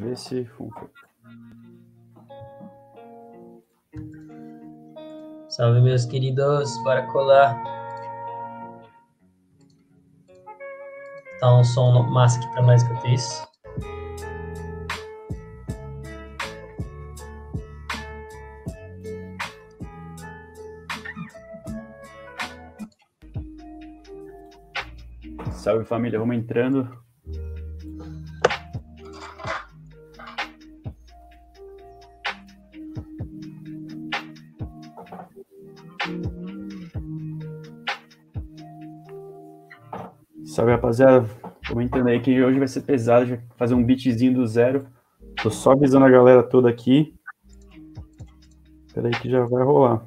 Vê se. Salve, meus queridos, bora colar. Tá um som massa aqui pra nós que eu fiz. Salve família, vamos entrando. Rapaziada, vamos entrando aí que hoje vai ser pesado, vai fazer um beatzinho do zero. Tô só avisando a galera toda aqui. Espera aí que já vai rolar.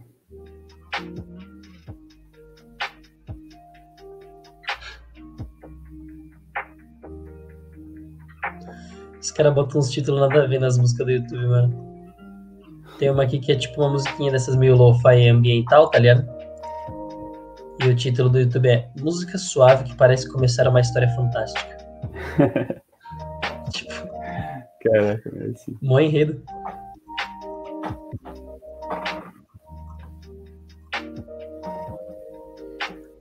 Os caras botam uns títulos nada a ver nas músicas do YouTube, mano. Tem uma aqui que é tipo uma musiquinha dessas meio lo-fi ambiental, tá ligado? O título do YouTube é Música Suave que parece começar uma história fantástica. tipo, Caraca, é assim. mó enredo.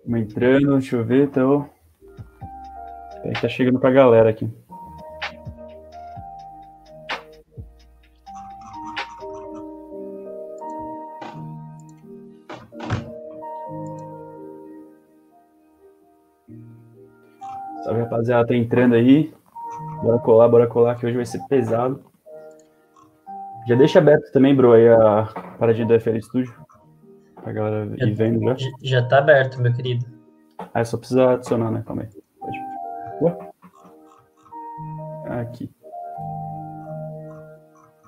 Vamos entrando, deixa eu ver, então. Tá chegando pra galera aqui. Rapaziada, tá entrando aí. Bora colar, bora colar, que hoje vai ser pesado. Já deixa aberto também, bro, aí a paradinha do FL Studio. Pra galera ir vendo já. Já tá aberto, meu querido. Ah, só precisa adicionar, né? Calma aí. Ué? Aqui.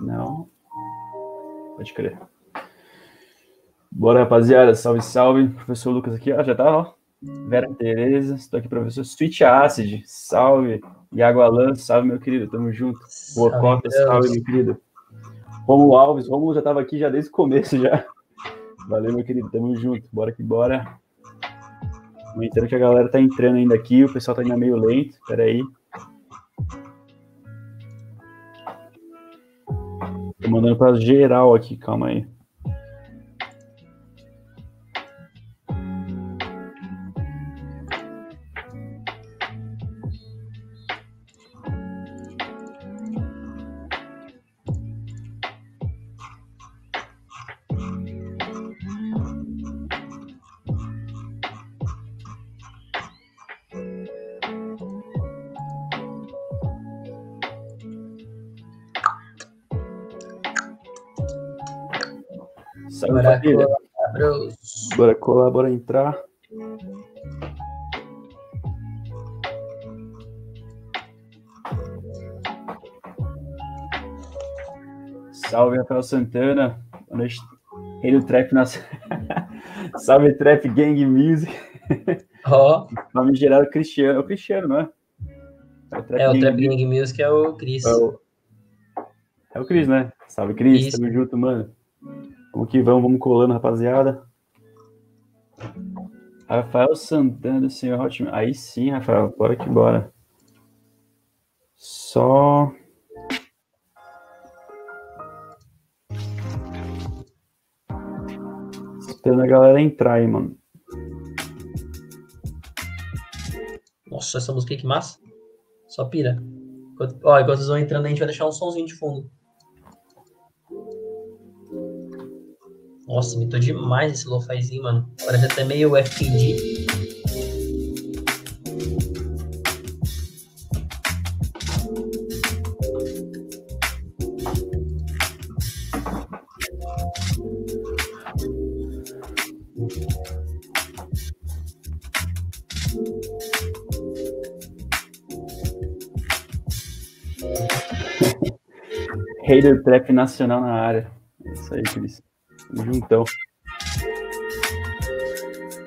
Não. Pode crer. Bora, rapaziada. Salve, salve. Professor Lucas aqui, ó. Já tá, ó. Vera Tereza. Estou aqui, professor Switch Acid. Salve. Iago Alan. Salve, meu querido. Tamo junto. Boa Salve. Salve, meu querido. Romulo Alves. Romulo já tava aqui já desde o começo já. Valeu, meu querido. Tamo junto. Bora que bora. Comentando que a galera tá entrando ainda aqui, o pessoal tá ainda meio lento. Pera aí. Tô mandando pra geral aqui, calma aí. Salve, Bora colar. Bora entrar. Salve, Rafael Santana. Boa noite. Rei do Trap Nacional. Salve, Trap Gang Music. Ó, Nome gerado Cristiano. É o Cristiano, não é? É o Trap é o Gang Trap Music. Gang Music é o Chris. É o, é o Cris, né? Salve, Cris. Tamo junto, mano. Vamos que vamos, vamos colando, rapaziada. Rafael Santana Senhor Hotman. Aí sim, Rafael. Bora que bora. Só. Esperando a galera entrar aí, mano. Nossa, essa música que massa. Só pira. Ó, enquanto vocês vão entrando, a gente vai deixar um somzinho de fundo. Nossa, imitou demais esse lo-fizinho, mano. Parece até meio FPD. Rei Trap Nacional na área. É isso aí, Cris. Juntão.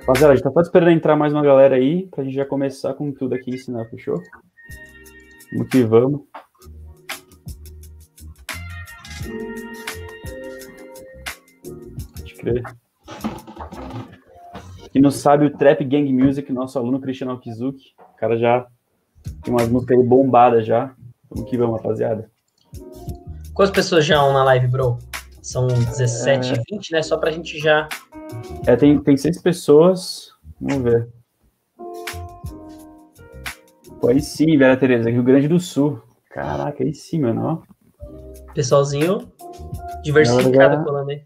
Rapaziada, a gente tá só esperando entrar mais uma galera aí, pra gente já começar com tudo aqui ensinar, fechou? Vamos que vamos. Pode crer. Quem não sabe, o Trap Gang Music, nosso aluno Cristiano Alkizuki, o cara já tem umas músicas aí bombadas já. Vamos que vamos, rapaziada. Quantas pessoas já estão na live, bro? São 17, é... 20, né? Só pra gente já. É, tem, tem seis pessoas. Vamos ver. Pô, aí sim, Vera Tereza, Rio Grande do Sul. Caraca, aí sim, mano. Pessoalzinho diversificado falando aí.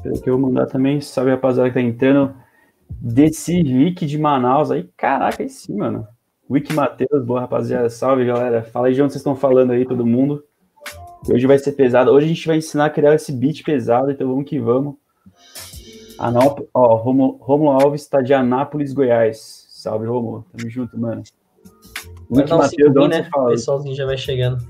Pelo que eu vou mandar também, salve rapaziada que tá entrando. Desse Wiki de Manaus aí, caraca, aí sim, mano. Wiki Matheus, boa rapaziada, salve galera. Fala aí de onde vocês estão falando aí, todo mundo. Hoje vai ser pesado. Hoje a gente vai ensinar a criar esse beat pesado, então vamos que vamos. Anop... Ó, Romulo, Romulo Alves está de Anápolis, Goiás. Salve, Romulo. Tamo junto, mano. Wiki Matheus, né? O pessoalzinho já vai chegando.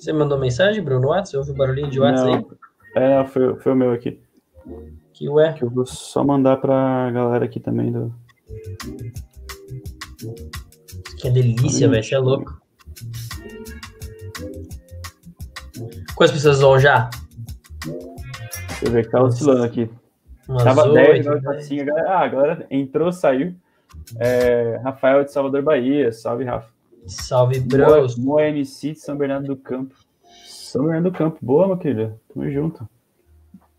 Você mandou mensagem, Bruno, no WhatsApp? Ouviu o barulhinho de WhatsApp aí? É, foi, foi o meu aqui. Que ué? Que eu vou só mandar pra galera aqui também do. Que delícia, velho. Você é louco. Quantas pessoas vão já? Deixa eu ver que tá oscilando aqui. Umas Tava 10, agora tá assim. A galera, ah, a galera entrou, saiu. É, Rafael de Salvador Bahia. Salve, Rafa. Salve, bros. Moa MC de São Bernardo do Campo. São Bernardo do Campo. Boa, meu querido. Tamo junto.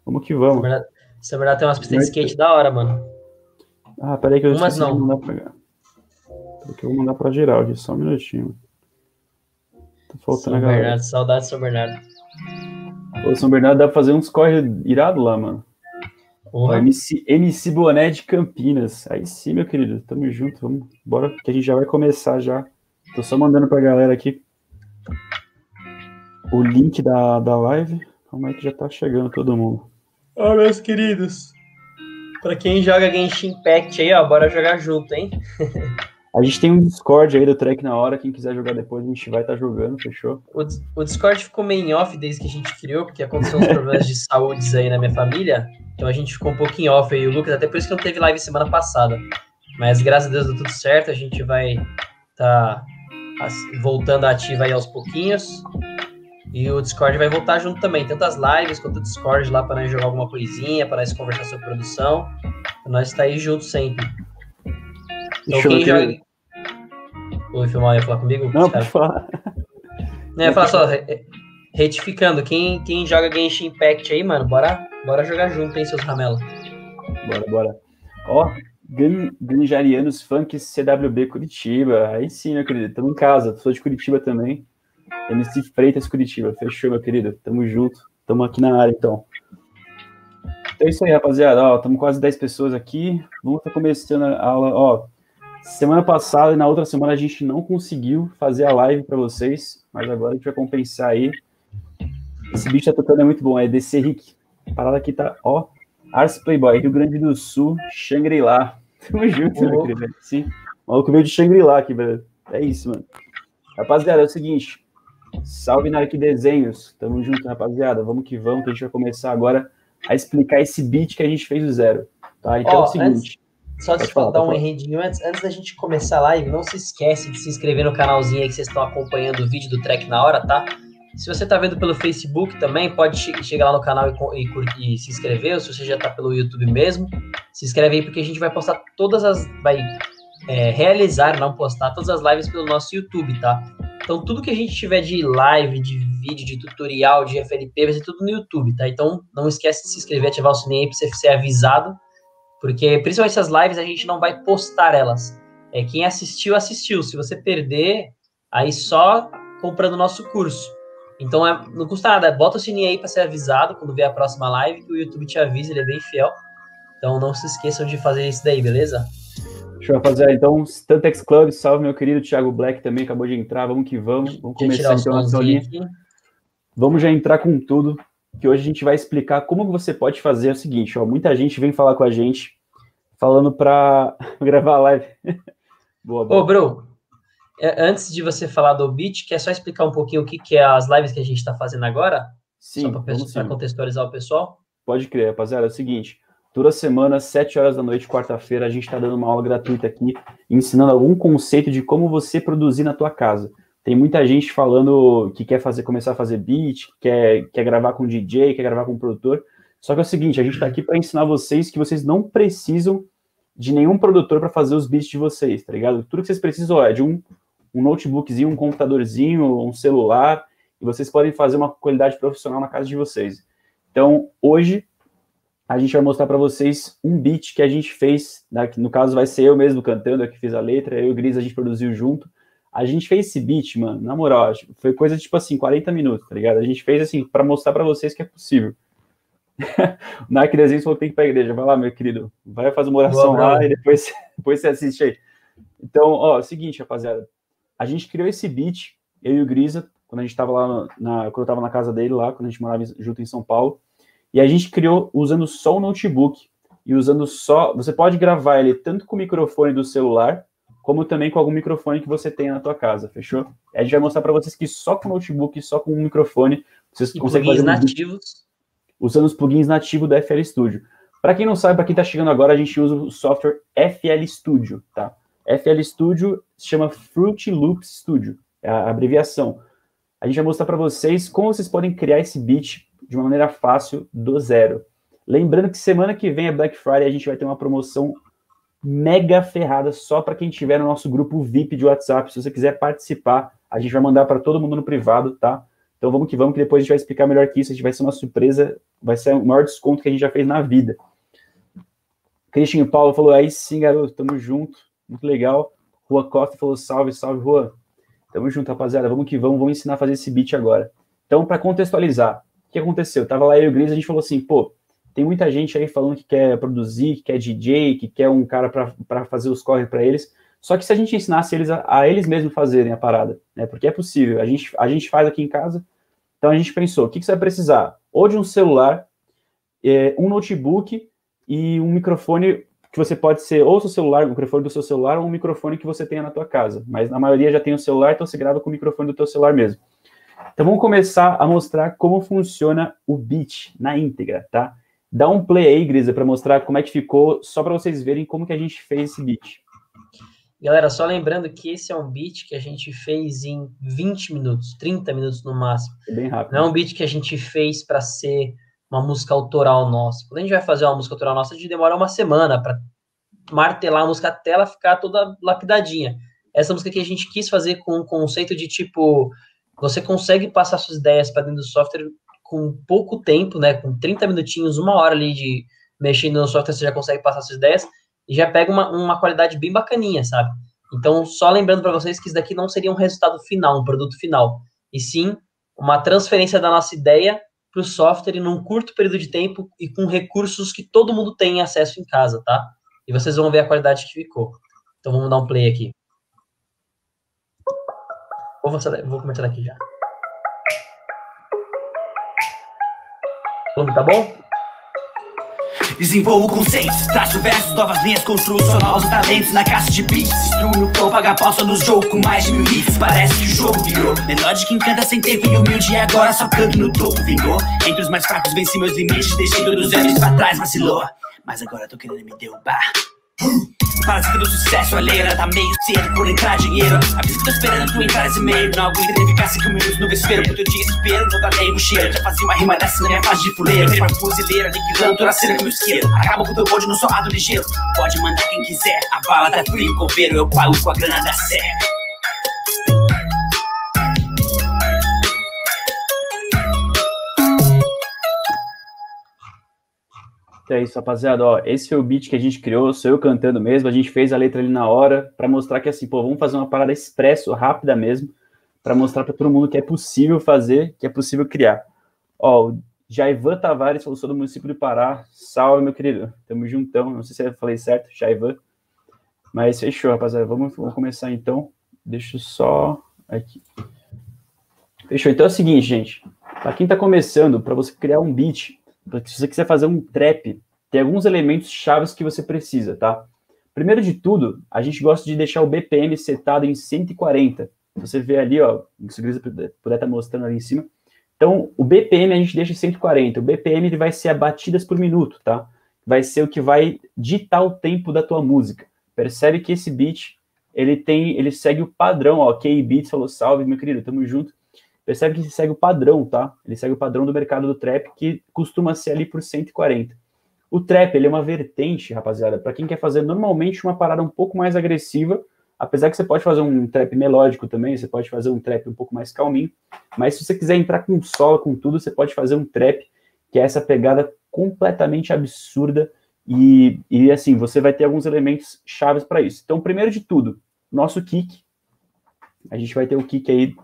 Vamos que vamos. São Bernardo, São Bernardo tem umas pistas de skate da hora, mano. Ah, peraí que eu Umas não. mandar pra... Peraí que eu vou mandar pra geral aqui. Só um minutinho. Tá faltando São a galera. Bernardo, saudade de São Bernardo. Ô, São Bernardo dá pra fazer uns corre irado lá, mano. Ó, MC, MC Boné de Campinas. Aí sim, meu querido. Tamo junto. Vamos. Bora que a gente já vai começar já. Tô só mandando pra galera aqui o link da, da live. Como é que já tá chegando todo mundo? Ó, oh, meus queridos. Pra quem joga Genshin Impact aí, ó, bora jogar junto, hein? A gente tem um Discord aí do Trek na hora. Quem quiser jogar depois, a gente vai estar tá jogando, fechou? O, o, Discord ficou meio em off desde que a gente criou, porque aconteceu uns problemas de saúde aí na minha família. Então a gente ficou um pouquinho off aí, o Lucas, até por isso que não teve live semana passada. Mas graças a Deus deu tudo certo, a gente vai tá voltando ativa aí aos pouquinhos. E o Discord vai voltar junto também, tanto as lives quanto o Discord lá para nós jogar alguma coisinha, para nós conversar sobre produção. Nós estar tá aí junto sempre. Então quem joga. Oi, Filmar, ia falar comigo? Não, pode falar. Não, ia falar só, retificando, quem, quem joga Genshin Impact aí, mano, bora, bora jogar junto, hein, seus ramela. Bora, bora. Ó, Granjarianos Funk CWB Curitiba. Aí sim, meu querido. Estamos em casa. Sou de Curitiba também. MC Freitas Curitiba. Fechou, meu querido. Tamo junto. Tamo aqui na área, então. Então é isso aí, rapaziada. Ó, estamos quase 10 pessoas aqui. Vamos estar começando a aula. Ó, semana passada e na outra semana a gente não conseguiu fazer a live para vocês, mas agora a gente vai compensar aí. Esse bicho tá tocando é muito bom. É DC Rick. A parada aqui tá, ó. Ars Playboy, Rio Grande do Sul, Shangri-La. Tamo junto, meu querido. Sim. O maluco veio de Shangri-La aqui, velho. É isso, mano. Rapaziada, é o seguinte. Salve Nike Desenhos. Tamo junto, rapaziada. Vamos que vamos, que a gente vai começar agora a explicar esse beat que a gente fez do zero. Tá? Então oh, é o seguinte. Antes, só de falar, dar um enredinho antes, antes da gente começar a live, não se esquece de se inscrever no canalzinho aí que vocês estão acompanhando o vídeo do Trek na hora, tá? Se você está vendo pelo Facebook também, pode che chegar lá no canal e, e, e, se inscrever, ou se você já está pelo YouTube mesmo, se inscreve aí porque a gente vai postar todas as. Vai é, realizar, não postar, todas as lives pelo nosso YouTube, tá? Então tudo que a gente tiver de live, de vídeo, de tutorial, de FLP, vai ser tudo no YouTube, tá? Então não esquece de se inscrever, ativar o sininho aí para você ser avisado, porque principalmente essas lives a gente não vai postar elas. É, quem assistiu, assistiu. Se você perder, aí só comprando o nosso curso. Então é, não custa nada, bota o sininho aí para ser avisado quando vier a próxima live, que o YouTube te avisa, ele é bem fiel. Então não se esqueçam de fazer isso daí, beleza? Deixa eu fazer então, Stantex Club, salve meu querido Thiago Black também acabou de entrar, vamos que vamos, vamos começar então a linha. Vamos já entrar com tudo, que hoje a gente vai explicar como você pode fazer o seguinte, ó, muita gente vem falar com a gente falando para gravar a live. boa, boa. Ô, bro, é, antes de você falar do Beat, quer só explicar um pouquinho o que, que é as lives que a gente está fazendo agora? Sim. Só para contextualizar o pessoal? Pode crer, rapaziada. É o seguinte: toda semana, 7 horas da noite, quarta-feira, a gente está dando uma aula gratuita aqui, ensinando algum conceito de como você produzir na tua casa. Tem muita gente falando que quer fazer, começar a fazer beat, quer, quer gravar com DJ, quer gravar com produtor. Só que é o seguinte, a gente está aqui para ensinar vocês que vocês não precisam de nenhum produtor para fazer os beats de vocês, tá ligado? Tudo que vocês precisam é de um, um notebookzinho, um computadorzinho, um celular, e vocês podem fazer uma qualidade profissional na casa de vocês. Então, hoje, a gente vai mostrar para vocês um beat que a gente fez, né, que no caso vai ser eu mesmo cantando, eu que fiz a letra, eu e o Gris a gente produziu junto. A gente fez esse beat, mano, na moral, foi coisa tipo assim, 40 minutos, tá ligado? A gente fez assim, para mostrar para vocês que é possível. o Nike Desenhos falou que tem que ir pra igreja. Vai lá, meu querido. Vai fazer uma oração Boa, lá e depois, depois você assiste aí. Então, ó, é o seguinte, rapaziada. A gente criou esse beat, eu e o Grisa, quando a gente tava lá, na, quando eu tava na casa dele lá, quando a gente morava junto em São Paulo. E a gente criou usando só o notebook e usando só. Você pode gravar ele tanto com o microfone do celular, como também com algum microfone que você tenha na tua casa, fechou? A gente vai mostrar para vocês que só com o notebook, só com o microfone, vocês e conseguem fazer. Um nativos usando os plugins nativos da FL Studio. Para quem não sabe, para quem está chegando agora, a gente usa o software FL Studio, tá? FL Studio se chama Fruit Loops Studio, é a abreviação. A gente vai mostrar para vocês como vocês podem criar esse beat de uma maneira fácil do zero. Lembrando que semana que vem é Black Friday, a gente vai ter uma promoção mega ferrada só para quem tiver no nosso grupo VIP de WhatsApp. Se você quiser participar, a gente vai mandar para todo mundo no privado, tá? Então vamos que vamos, que depois a gente vai explicar melhor que isso. A gente vai ser uma surpresa, vai ser o maior desconto que a gente já fez na vida. Cristian Paulo falou, aí sim, garoto, tamo junto, muito legal. Rua Costa falou, salve, salve, Rua. Tamo junto, rapaziada, vamos que vamos, vamos ensinar a fazer esse beat agora. Então, para contextualizar, o que aconteceu? Tava lá eu e o Gris, a gente falou assim, pô, tem muita gente aí falando que quer produzir, que quer DJ, que quer um cara para fazer os corre para eles. Só que se a gente ensinasse eles a, a, eles mesmos fazerem a parada, né? Porque é possível. A gente, a gente faz aqui em casa. Então a gente pensou, o que, que você vai precisar? Ou de um celular, é, um notebook e um microfone que você pode ser ou seu celular, o microfone do seu celular, ou um microfone que você tenha na tua casa. Mas na maioria já tem o celular, então você grava com o microfone do teu celular mesmo. Então vamos começar a mostrar como funciona o beat na íntegra, tá? Dá um play aí, Grisa, para mostrar como é que ficou, só para vocês verem como que a gente fez esse beat. Galera, só lembrando que esse é um beat que a gente fez em 20 minutos, 30 minutos no máximo. É bem rápido. Não é um beat que a gente fez para ser uma música autoral nossa. Quando a gente vai fazer uma música autoral nossa, a gente demora uma semana para martelar a música até ela ficar toda lapidadinha. Essa música que a gente quis fazer com o conceito de tipo, você consegue passar suas ideias para dentro do software com pouco tempo, né? Com 30 minutinhos, uma hora ali de mexendo no software, você já consegue passar suas ideias e já pega uma, uma qualidade bem bacaninha, sabe? Então, só lembrando para vocês que isso daqui não seria um resultado final, um produto final, e sim uma transferência da nossa ideia para o software num curto período de tempo e com recursos que todo mundo tem acesso em casa, tá? E vocês vão ver a qualidade que ficou. Então vamos dar um play aqui. Vou, vou começar daqui já. Tá bom? Desenvolvo conceitos, traço versos, novas linhas, construo só novos talentos na caixa de beats. Destruo no topo, paga pausa nos jogos com mais de mil hits. Parece que o jogo virou. Menor de quem canta sem tempo e humilde, e agora só canto no topo. Vingou? Entre os mais fracos, venci meus limites, deixei todos os velhos pra trás, vacilou. Mas agora tô querendo me derrubar. Parasita do sucesso alheio, tá meio cedo por entrar dinheiro. A que tô esperando tu entrar esse meio. Não aguento nem ficar cinco minutos no vespeiro. Muito desespero, não dá nem o cheiro. Já fazia uma rima dessa na minha fase de fuleiro. Tem uma fuzileira, aniquilando toda a cena com meu isqueiro. Acaba com teu bonde no solado ligeiro. Pode mandar quem quiser. A bala tá frio, coveiro, eu pago com a grana da serra. Então é isso, rapaziada. Ó, esse foi o beat que a gente criou, sou eu cantando mesmo. A gente fez a letra ali na hora para mostrar que assim, pô, vamos fazer uma parada expresso, rápida mesmo, para mostrar para todo mundo que é possível fazer, que é possível criar. Ó, o Jaivan Tavares falou, sou do município do Pará. Salve, meu querido. Tamo juntão. Não sei se eu falei certo, Jaivan. Mas fechou, rapaziada. Vamos, vamos começar então. Deixa eu só aqui. Fechou. Então é o seguinte, gente. Para quem tá começando, para você criar um beat, se você quiser fazer um trap, tem alguns elementos chaves que você precisa, tá? Primeiro de tudo, a gente gosta de deixar o BPM setado em 140. Você vê ali, ó, se o puder estar tá mostrando ali em cima. Então, o BPM a gente deixa em 140. O BPM ele vai ser a batidas por minuto, tá? Vai ser o que vai ditar o tempo da tua música. Percebe que esse beat ele tem, ele segue o padrão, ó, K-Beats falou, salve, meu querido, tamo junto. Percebe que ele segue o padrão, tá? Ele segue o padrão do mercado do trap, que costuma ser ali por 140. O trap, ele é uma vertente, rapaziada, para quem quer fazer normalmente uma parada um pouco mais agressiva, apesar que você pode fazer um trap melódico também, você pode fazer um trap um pouco mais calminho, mas se você quiser entrar com solo, com tudo, você pode fazer um trap que é essa pegada completamente absurda e, e assim, você vai ter alguns elementos chaves para isso. Então, primeiro de tudo, nosso kick, a gente vai ter o kick aí,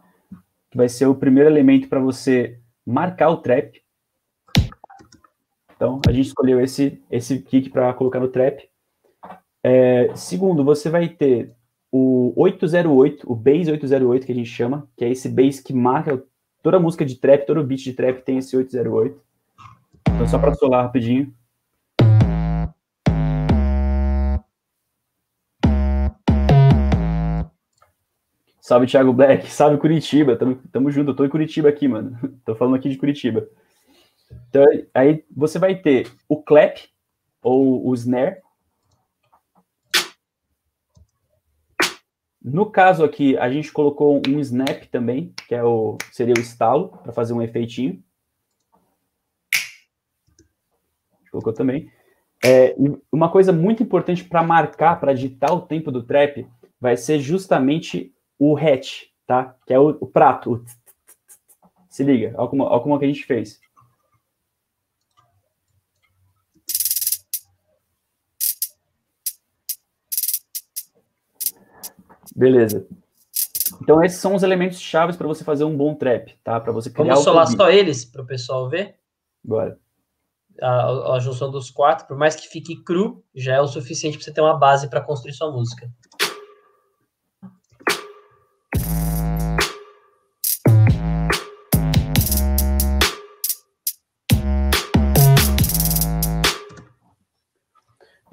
que vai ser o primeiro elemento para você marcar o trap, então, a gente escolheu esse, esse kick para colocar no trap. É, segundo, você vai ter o 808, o bass 808 que a gente chama, que é esse bass que marca toda música de trap, todo beat de trap tem esse 808. Então, só para solar rapidinho. Salve, Thiago Black. Salve, Curitiba. Tamo, tamo junto. Eu tô em Curitiba aqui, mano. Tô falando aqui de Curitiba. Então, aí você vai ter o clap, ou o snare. No caso aqui, a gente colocou um snap também, que é o, seria o estalo, para fazer um efeitinho. Colocou também. É, uma coisa muito importante para marcar, para ditar o tempo do trap, vai ser justamente o hatch, tá? Que é o, o prato. O se liga, olha como, olha como que a gente fez. Beleza. Então esses são os elementos chaves para você fazer um bom trap, tá? Para você criar Vamos solar só eles para o pessoal ver. Bora. A, a, junção dos quatro, por mais que fique cru, já é o suficiente para você ter uma base para construir sua música.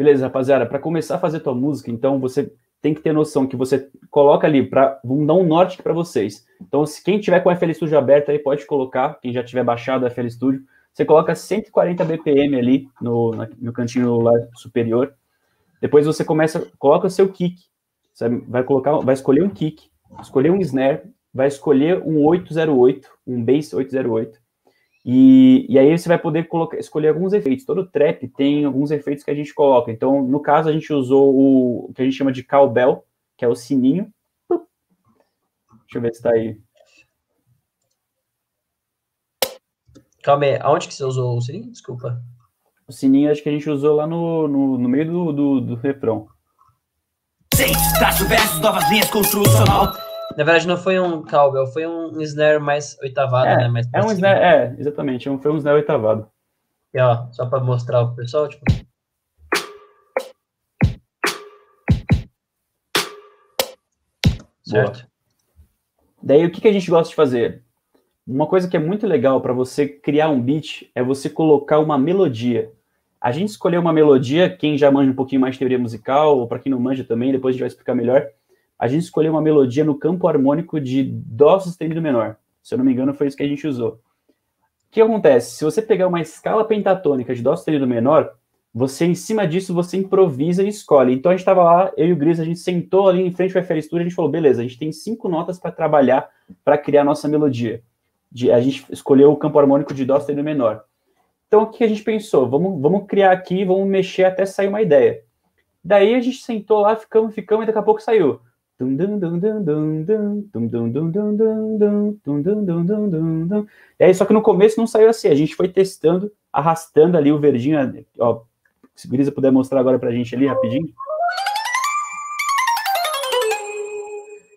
Beleza, rapaziada, para começar a fazer tua música, então você tem que ter noção que você coloca ali para vamos dar um norte para vocês. Então, se quem tiver com o FL Studio aberto aí pode colocar, quem já tiver baixado o FL Studio, você coloca 140 BPM ali no, no cantinho lá superior. Depois você começa, coloca o seu kick. Você vai colocar, vai escolher um kick, escolher um snare, vai escolher um 808, um bass 808 e, e aí você vai poder colocar, escolher alguns efeitos. Todo trap tem alguns efeitos que a gente coloca. Então, no caso, a gente usou o, o que a gente chama de cowbell, que é o sininho. Deixa eu ver se está aí. Calma aí, aonde que você usou o sininho? Desculpa. O sininho acho que a gente usou lá no, no, no meio do, do, do refrão. Traço versos, novas linhas, construo sonoro. Na verdade, não foi um cowbell, foi um snare mais oitavado, é, né? Mais é um snare, é, exatamente, foi um snare oitavado. E, ó, só para mostrar pro pessoal, tipo... Certo. Boa. Daí, o que, que a gente gosta de fazer? Uma coisa que é muito legal para você criar um beat é você colocar uma melodia. A gente escolheu uma melodia, quem já manja um pouquinho mais de teoria musical, ou para quem não manja também, depois a gente vai explicar melhor a gente escolheu uma melodia no campo harmônico de Dó sustenido menor. Se eu não me engano, foi isso que a gente usou. O que acontece? Se você pegar uma escala pentatônica de Dó sustenido menor, você, em cima disso, você improvisa e escolhe. Então, a gente estava lá, eu e o Gris, a gente sentou ali em frente ao FL Studio, a gente falou, beleza, a gente tem cinco notas para trabalhar para criar a nossa melodia. De, a gente escolheu o campo harmônico de Dó sustenido menor. Então, o que a gente pensou? Vamos, vamos criar aqui, vamos mexer até sair uma ideia. Daí, a gente sentou lá, ficamos, ficamos, e daqui a pouco saiu. E aí, só que no começo não saiu assim, a gente foi testando, arrastando ali o verdinho, ó, se o Grisa puder mostrar agora pra gente ali rapidinho.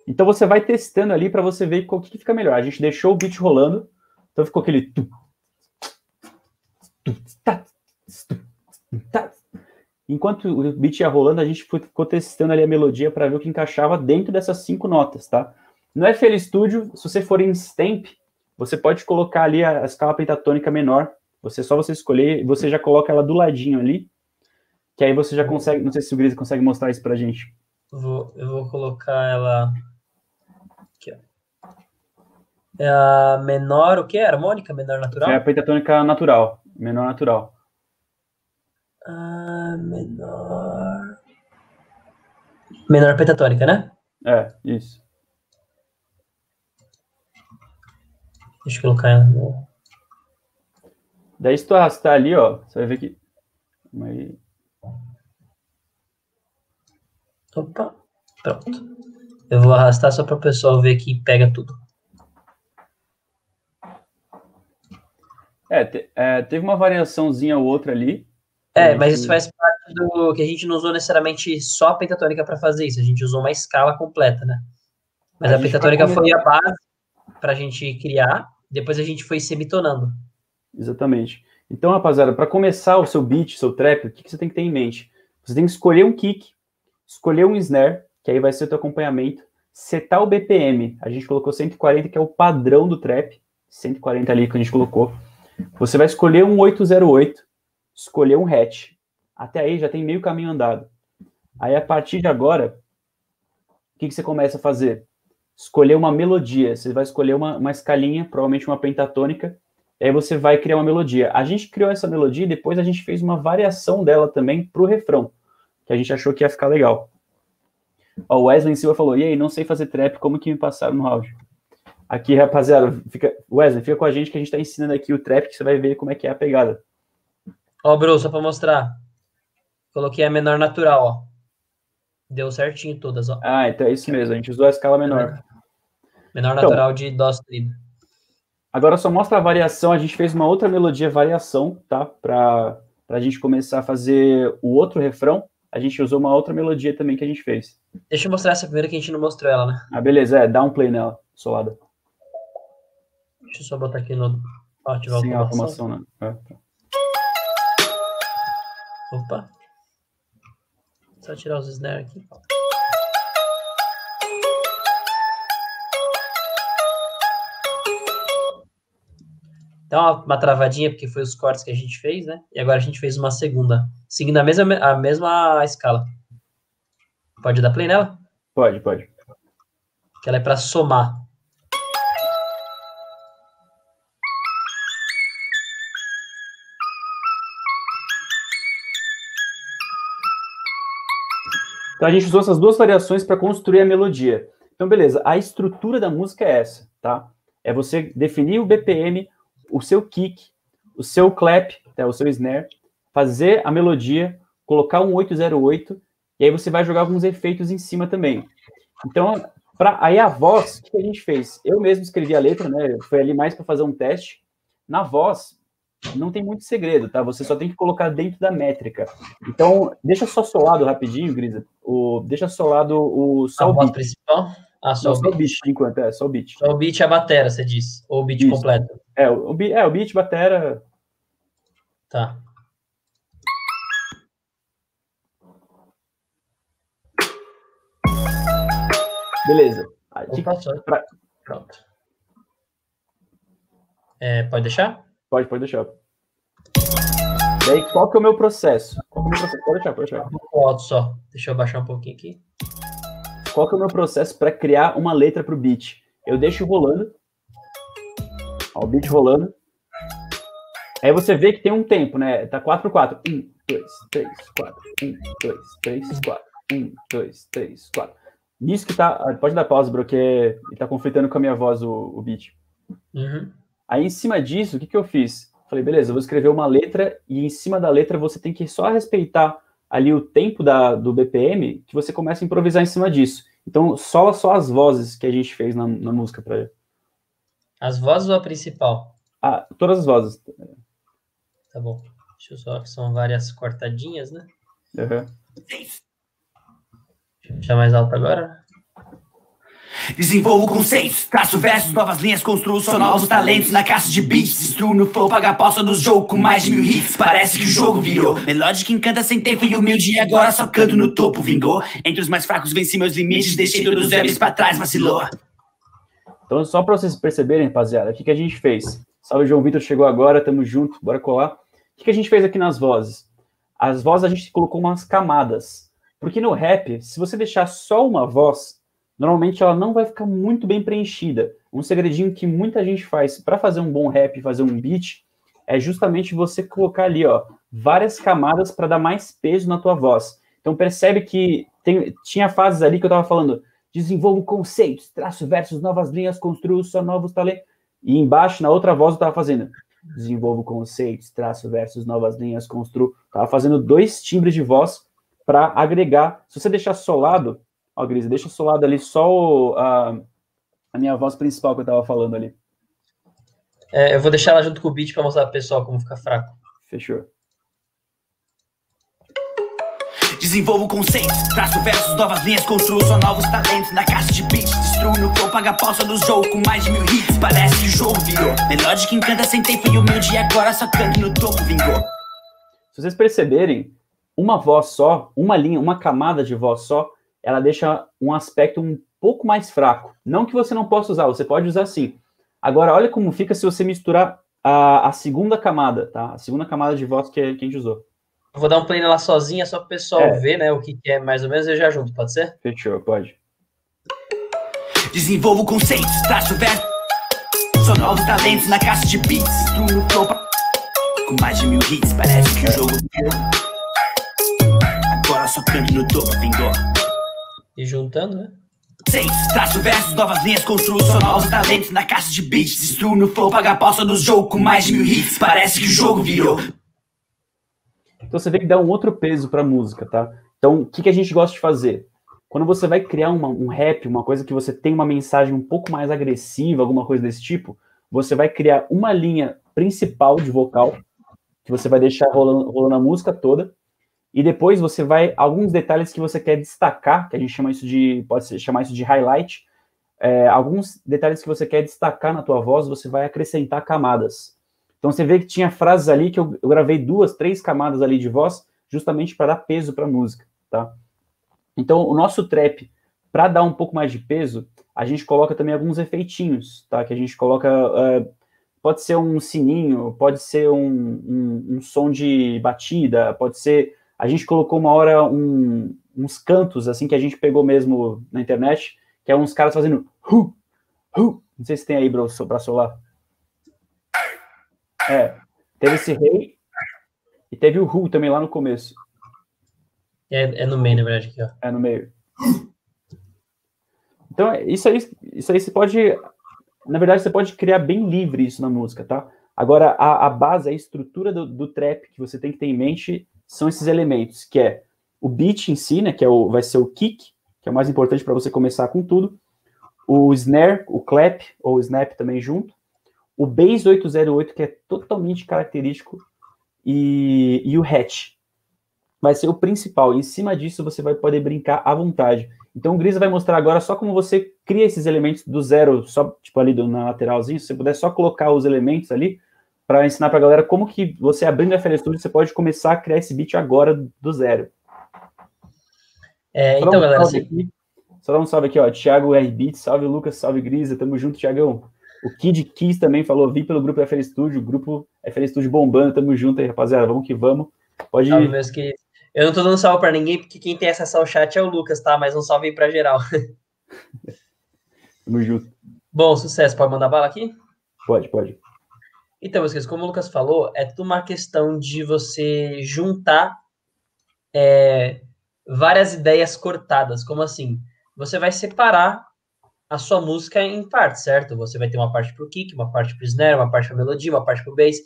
Então você vai testando ali para você ver o que, fica melhor. A gente deixou o beat rolando, então ficou aquele enquanto o beat ia rolando, a gente ficou testando ali a melodia para ver o que encaixava dentro dessas cinco notas, tá? No FL Studio, se você for em Stamp, você pode colocar ali a, escala pentatônica menor. Você só você escolher, você já coloca ela do ladinho ali, que aí você já consegue, não sei se o Gris consegue mostrar isso pra gente. Vou, eu vou colocar ela aqui, ó. É a menor, o que? Harmônica? Menor natural? É a pentatônica natural, menor natural. Ah, menor. Menor pentatônica, né? É, isso. Deixa eu colocar ela. no- Daí, se tu arrastar ali, ó, você vai ver que. Calma aí. Opa, pronto. Eu vou arrastar só para o pessoal ver que pega tudo. É, te- é, teve uma variaçãozinha ou outra ali. É, A mas isso faz parte do que a gente não usou necessariamente só a pentatônica para fazer isso. A gente usou uma escala completa, né? Mas A a, pentatônica foi a base para a gente criar. Depois a gente foi semitonando. Exatamente. Então, rapaziada, para começar o seu beat, seu trap, o que, que você tem que ter em mente? Você tem que escolher um kick, escolher um snare, que aí vai ser o teu acompanhamento, setar o BPM. A gente colocou 140, que é o padrão do trap. 140 ali que a gente colocou. Você vai escolher um 808, escolher um hatch. Até aí já tem meio caminho andado. Aí, a partir de agora, o que, que você começa a fazer? Escolher uma melodia. Você vai escolher uma, uma escalinha, provavelmente uma pentatônica, e aí você vai criar uma melodia. A gente criou essa melodia e depois a gente fez uma variação dela também pro refrão, que a gente achou que ia ficar legal. O Wesley Silva falou, e aí, não sei fazer trap, como que me passaram no áudio? Aqui, rapaziada, fica... Wesley, fica com a gente que a gente tá ensinando aqui o trap, que você vai ver como é que é a pegada. Ó, Bru, só para mostrar. Coloquei a menor natural, ó. Deu certinho todas, ó. Ah, então é isso mesmo, a gente usou a escala menor. Menor Então. natural de dó sustenido. Agora só mostra a variação, a gente fez uma outra melodia variação, tá? Pra, pra gente começar a fazer o outro refrão, a gente usou uma outra melodia também que a gente fez. Deixa eu mostrar essa primeira que a gente não mostrou ela, né? Ah, beleza, é, dá um play nela, solada. Deixa eu só botar aqui no. Ó, ativar Sem a automação. automação, né? É, tá. Opa. Só tirar os snare aqui. Dá uma, uma travadinha, porque foi os cortes que a gente fez, né? E agora a gente fez uma segunda, seguindo a mesma, a mesma escala. Pode dar play nela? Pode, pode. Que ela é para somar. Então a gente usou essas duas variações para construir a melodia. Então, beleza, a estrutura da música é essa, tá? É você definir o BPM, o seu kick, o seu clap, né, o seu snare, fazer a melodia, colocar um 808, e aí você vai jogar alguns efeitos em cima também. Então, pra, aí a voz, o que a gente fez? Eu mesmo escrevi a letra, né? Foi ali mais para fazer um teste. Na voz, não tem muito segredo, tá? Você só tem que colocar dentro da métrica. Então, deixa só solado rapidinho, Grisa. O, deixa solado o só a o voz beat. principal. Ah, só Não, o só o beat. enquanto, é, só o beat. Só o beat e a batera, você disse. Ou o beat Isso. completo. É, o, o, beat- é, o beat, batera, Tá. beleza. Que- Opa, pra- Pronto. É, pode deixar? Pode, pode deixar. Daí, qual que é o meu processo? Qual que é o meu processo? Pode deixar, pode deixar. Alto só. Deixa eu baixar um pouquinho aqui. Qual que é o meu processo para criar uma letra para o beat? Eu deixo rolando. Ó, o beat rolando. Aí você vê que tem um tempo, né? Tá 4 por 4. 1, 2, 3, 4. 1, 2, 3, 4. 1, 2, 3, 4. Nisso que tá. ah, Pode dar pausa, bro, que ele tá conflitando com a minha voz o, o beat. Uhum. Aí, em cima disso, o que, que eu fiz? Falei, beleza, eu vou escrever uma letra e em cima da letra você tem que só respeitar ali o tempo da, do BPM que você começa a improvisar em cima disso. Então, sola só as vozes que a gente fez na, na música para As vozes ou a principal? ah, Todas as vozes. Tá bom. Deixa eu só, que são várias cortadinhas, né? Uhum. Deixa eu deixar mais alto agora. Desenvolvo conceitos, traço versos, novas linhas, construo só novos talentos na caixa de beats. Destruo no flow, paga aposta nos jogos com mais de mil hits. Parece que o jogo virou. Melódia que encanta sem tempo e humilde e agora só canto no topo. Vingou? Entre os mais fracos venci meus limites, deixei todos os velhos pra trás, vacilou. Então, só para vocês perceberem, rapaziada, o que, que a gente fez? Salve, João Vitor, chegou agora, tamo junto, bora colar. O que, que a gente fez aqui nas vozes? As vozes a gente colocou umas camadas. Porque no rap, se você deixar só uma voz, normalmente ela não vai ficar muito bem preenchida. Um segredinho que muita gente faz para fazer um bom rap, fazer um beat, é justamente você colocar ali, ó, várias camadas para dar mais peso na tua voz. Então percebe que tem- tinha fases ali que eu tava falando, desenvolvo conceitos, traço versos, novas linhas, construo só novos talentos. E embaixo, na outra voz, eu tava fazendo desenvolvo conceitos, traço versos, novas linhas, construo. Tava fazendo dois timbres de voz para agregar. Se você deixar solado, ó, Gris, deixa solado ali só o, a, a minha voz principal que eu tava falando ali. É, eu vou deixar ela junto com o beat para mostrar pro pessoal como fica fraco. Fechou. Desenvolvo conceitos, traço versos, novas linhas, construo só novos talentos na caixa de beats. Destruo no flow, paga pausa no jogo com mais de mil hits. Parece que o jogo virou. Melódia que encanta sem tempo e humilde e agora só canto no topo vingou. Se vocês perceberem, uma voz só, uma linha, uma camada de voz só, ela deixa um aspecto um pouco mais fraco. Não que você não possa usar, você pode usar sim. Agora, olha como fica se você misturar a, a segunda camada, tá? A segunda camada de voz que, que a gente usou. Eu vou dar um play nela sozinha, só para o pessoal É. ver, né, o que, que é mais ou menos, eu já junto, pode ser? Fechou, pode. Desenvolvo conceitos, traço versos. Só novos talentos na caixa de beats. Destruo no pa- com mais de mil hits. Parece que o jogo. Agora só canto no topo vingou. E juntando, né? Seis, traço versos, novas linhas, construo só novos talentos na caixa de beats. Destruo no flow, paga nos jogos com mais de mil hits. Parece que o jogo virou. Então você vê que dá um outro peso para a música, tá? Então, o que, que a gente gosta de fazer? Quando você vai criar uma- um rap, uma coisa que você tem uma mensagem um pouco mais agressiva, alguma coisa desse tipo, você vai criar uma linha principal de vocal, que você vai deixar rolando, rolando a música toda, e depois você vai, alguns detalhes que você quer destacar, que a gente chama isso de, pode chamar isso de highlight, é, alguns detalhes que você quer destacar na tua voz, você vai acrescentar camadas. Então você vê que tinha frases ali que eu, eu gravei duas, três camadas ali de voz, justamente para dar peso para a música, tá? Então o nosso trap, para dar um pouco mais de peso, a gente coloca também alguns efeitinhos, tá? Que a gente coloca, eh, pode ser um sininho, pode ser um, um, um som de batida, pode ser, a gente colocou uma hora um- uns cantos assim que a gente pegou mesmo na internet, que é uns caras fazendo hu, hu. Não sei se tem aí para solar. É, teve esse rei e teve o Ru também lá no começo, É, é no meio, na verdade, aqui, ó. é no meio. Então, é- isso aí, isso aí você pode, na verdade, você pode criar bem livre isso na música, tá? Agora, a, a base, a estrutura do, do trap que você tem que ter em mente são esses elementos, que é o beat em si, né, que é o, vai ser o kick, que é o mais importante para você começar com tudo, o snare, o clap, ou snap também junto, o bass 808, que é totalmente característico, e, e o hatch. Vai ser o principal. Em cima disso, você vai poder brincar à vontade. Então, o Grisa vai mostrar agora só como você cria esses elementos do zero, só tipo ali do, na lateralzinho. Se você puder só colocar os elementos ali, para ensinar para a galera como que você abrindo a FL Studio, você pode começar a criar esse beat agora do zero. É, então, um galera, assim, aqui. Só dar um salve aqui, ó. Thiago R. Beats, salve Lucas, salve Grisa, tamo junto, Thiagão. O Kid Kiss também falou, vi pelo grupo FL Studio, grupo FL Studio bombando, tamo junto aí, rapaziada, vamos que vamos. Pode salve, meus queridos. Eu não tô dando salve pra ninguém, porque quem tem acesso ao chat é o Lucas, tá? Mas um salve aí pra geral. tamo junto. Bom, sucesso. Pode mandar bala aqui? Pode, pode. Então, meus queridos, como o Lucas falou, é tudo uma questão de você juntar é, várias ideias cortadas. Como assim? Você vai separar a sua música em partes, certo? Você vai ter uma parte pro kick, uma parte pro snare, uma parte pra melodia, uma parte pro bass.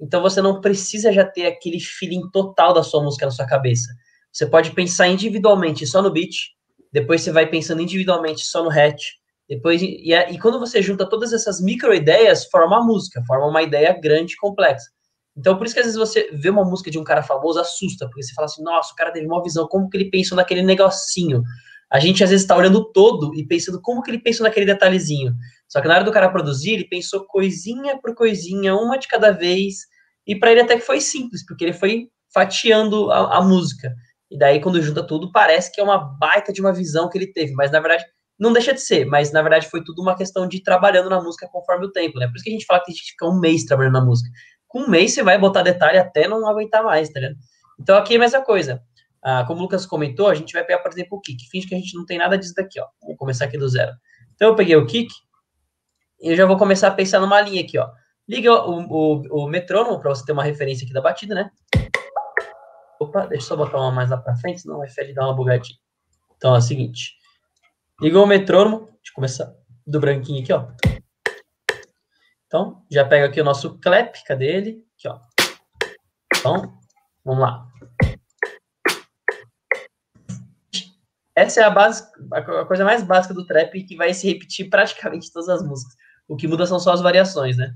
Então você não precisa já ter aquele feeling total da sua música na sua cabeça. Você pode pensar individualmente só no beat, depois você vai pensando individualmente só no hatch, depois, e, e quando você junta todas essas micro ideias, forma a música, forma uma ideia grande e complexa. Então, por isso que às vezes você vê uma música de um cara famoso, assusta, porque você fala assim, nossa, o cara teve uma visão, como que ele pensou naquele negocinho? A gente às vezes está olhando todo e pensando como que ele pensou naquele detalhezinho. Só que na hora do cara produzir, ele pensou coisinha por coisinha, uma de cada vez, e para ele até que foi simples, porque ele foi fatiando a, a música. E daí, quando junta tudo, parece que é uma baita de uma visão que ele teve, mas na verdade não deixa de ser, mas na verdade foi tudo uma questão de ir trabalhando na música conforme o tempo, né? Por isso que a gente fala que a gente fica um mês trabalhando na música. Com um mês você vai botar detalhe até não aguentar mais, tá ligado? Então aqui é a mesma coisa. Ah, como o Lucas comentou, a gente vai pegar, por exemplo, o kick. Finge que a gente não tem nada disso daqui, ó. Vamos começar aqui do zero. Então eu peguei o kick e eu já vou começar a pensar numa linha aqui, ó. Liga o, o, o metrônomo para você ter uma referência aqui da batida, né? Opa, deixa eu só botar uma mais lá pra frente, senão o FL dá uma bugadinha. Então é o seguinte. Ligou o metrônomo. Deixa eu começar do branquinho aqui, ó. Então, já pega aqui o nosso clap. Cadê ele? Aqui, ó. Então, vamos lá. Essa é a, base, a coisa mais básica do trap que vai se repetir praticamente todas as músicas. O que muda são só as variações, né?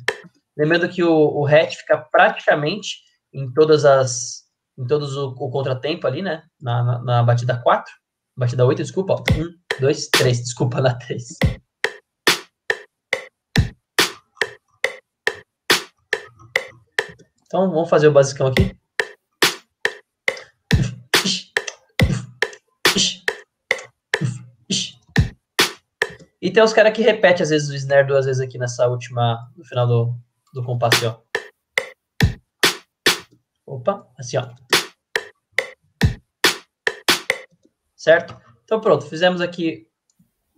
Lembrando que o, o hatch fica praticamente em todas as em todos o, o contratempo ali, né? Na, na, na, batida 4, batida 8, desculpa, ó. 1, 2, 3, desculpa, na 3. Então, vamos fazer o basicão aqui. E tem os caras que repetem, às vezes, o snare duas vezes aqui nessa última, no final do, do compasso, ó. Opa, assim, ó. Certo? Então, pronto, fizemos aqui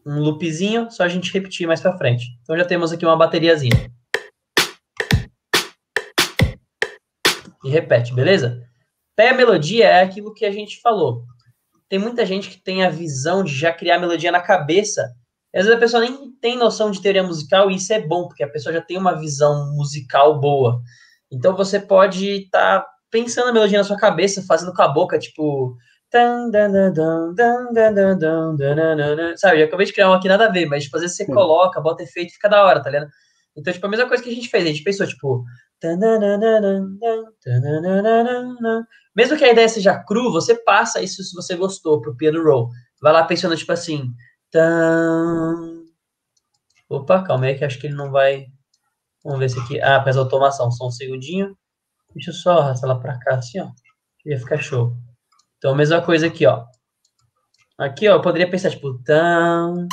um loopzinho, só a gente repetir mais para frente. Então, já temos aqui uma bateriazinha. E repete, beleza? Pé a melodia é aquilo que a gente falou. Tem muita gente que tem a visão de já criar a melodia na cabeça às vezes a pessoa nem tem noção de teoria musical e isso é bom, porque a pessoa já tem uma visão musical boa. Então você pode estar tá pensando a melodia na sua cabeça, fazendo com a boca, tipo. Sabe, eu acabei de criar uma aqui nada a ver, mas tipo, vezes você coloca, bota efeito e fica da hora, tá ligado? Então, tipo, a mesma coisa que a gente fez, a gente pensou, tipo. Mesmo que a ideia seja cru, você passa isso se você gostou pro piano roll. Vai lá pensando, tipo assim. Opa, calma aí que acho que ele não vai. Vamos ver se aqui. Ah, faz automação, só um segundinho. Deixa eu só arrastar lá pra cá, assim, ó. Ia ficar show. Então, mesma coisa aqui, ó. Aqui, ó, eu poderia pensar, tipo, tan.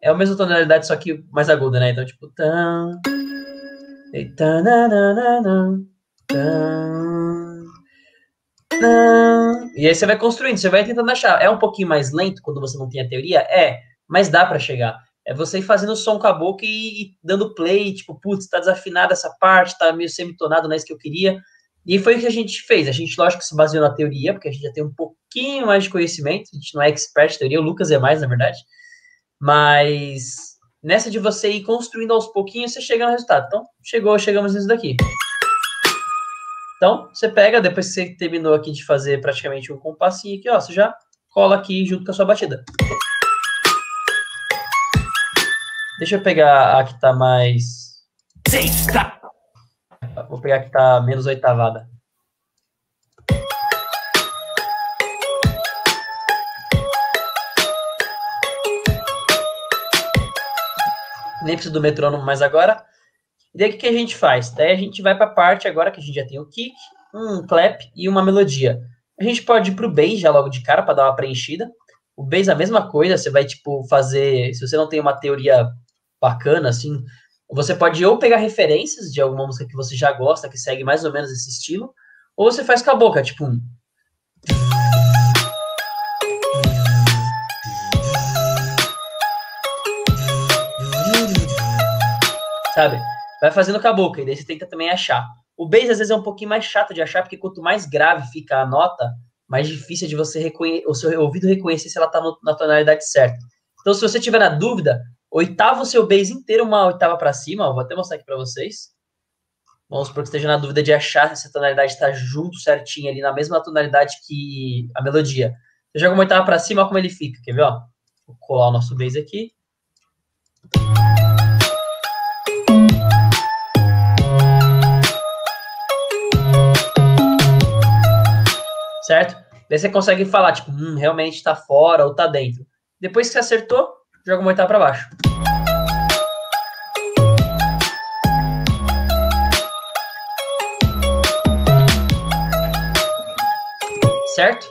É a mesma tonalidade, só que mais aguda, né? Então, tipo, tan, e aí você vai construindo, você vai tentando achar. É um pouquinho mais lento quando você não tem a teoria? É, mas dá para chegar. É você ir fazendo som com a boca e, e dando play, tipo, putz, tá desafinada essa parte, tá meio semitonado, não é isso que eu queria. E foi o que a gente fez. A gente, lógico, se baseou na teoria, porque a gente já tem um pouquinho mais de conhecimento, a gente não é expert em teoria, o Lucas é mais, na verdade. Mas nessa de você ir construindo aos pouquinhos, você chega no resultado. Então, chegou, chegamos nisso daqui. Então, você pega, depois que você terminou aqui de fazer praticamente um compassinho aqui, ó, você já cola aqui junto com a sua batida. Deixa eu pegar a que tá mais... Sexta. Vou pegar que tá menos oitavada. Nem preciso do metrônomo mais agora. E daí o que, a gente faz? Daí a gente vai para a parte agora que a gente já tem o kick, um clap e uma melodia. A gente pode ir pro bass já logo de cara para dar uma preenchida. O bass é a mesma coisa, você vai tipo fazer, se você não tem uma teoria bacana assim, você pode ou pegar referências de alguma música que você já gosta, que segue mais ou menos esse estilo, ou você faz com a boca, tipo um sabe? vai fazendo com a boca, e daí você tenta também achar. O bass às vezes é um pouquinho mais chato de achar, porque quanto mais grave fica a nota, mais difícil é de você reconhecer, o seu ouvido reconhecer se ela está na tonalidade certa. Então, se você tiver na dúvida, oitava o seu bass inteiro uma oitava para cima, ó, vou até mostrar aqui para vocês. Vamos supor que esteja na dúvida de achar se a tonalidade está junto certinho ali, na mesma tonalidade que a melodia. Você joga uma oitava para cima, olha como ele fica, quer ver? Ó? Vou colar o nosso bass aqui. certo? Daí você consegue falar, tipo, hum, realmente tá fora ou tá dentro. Depois que você acertou, joga uma oitava para baixo. Certo?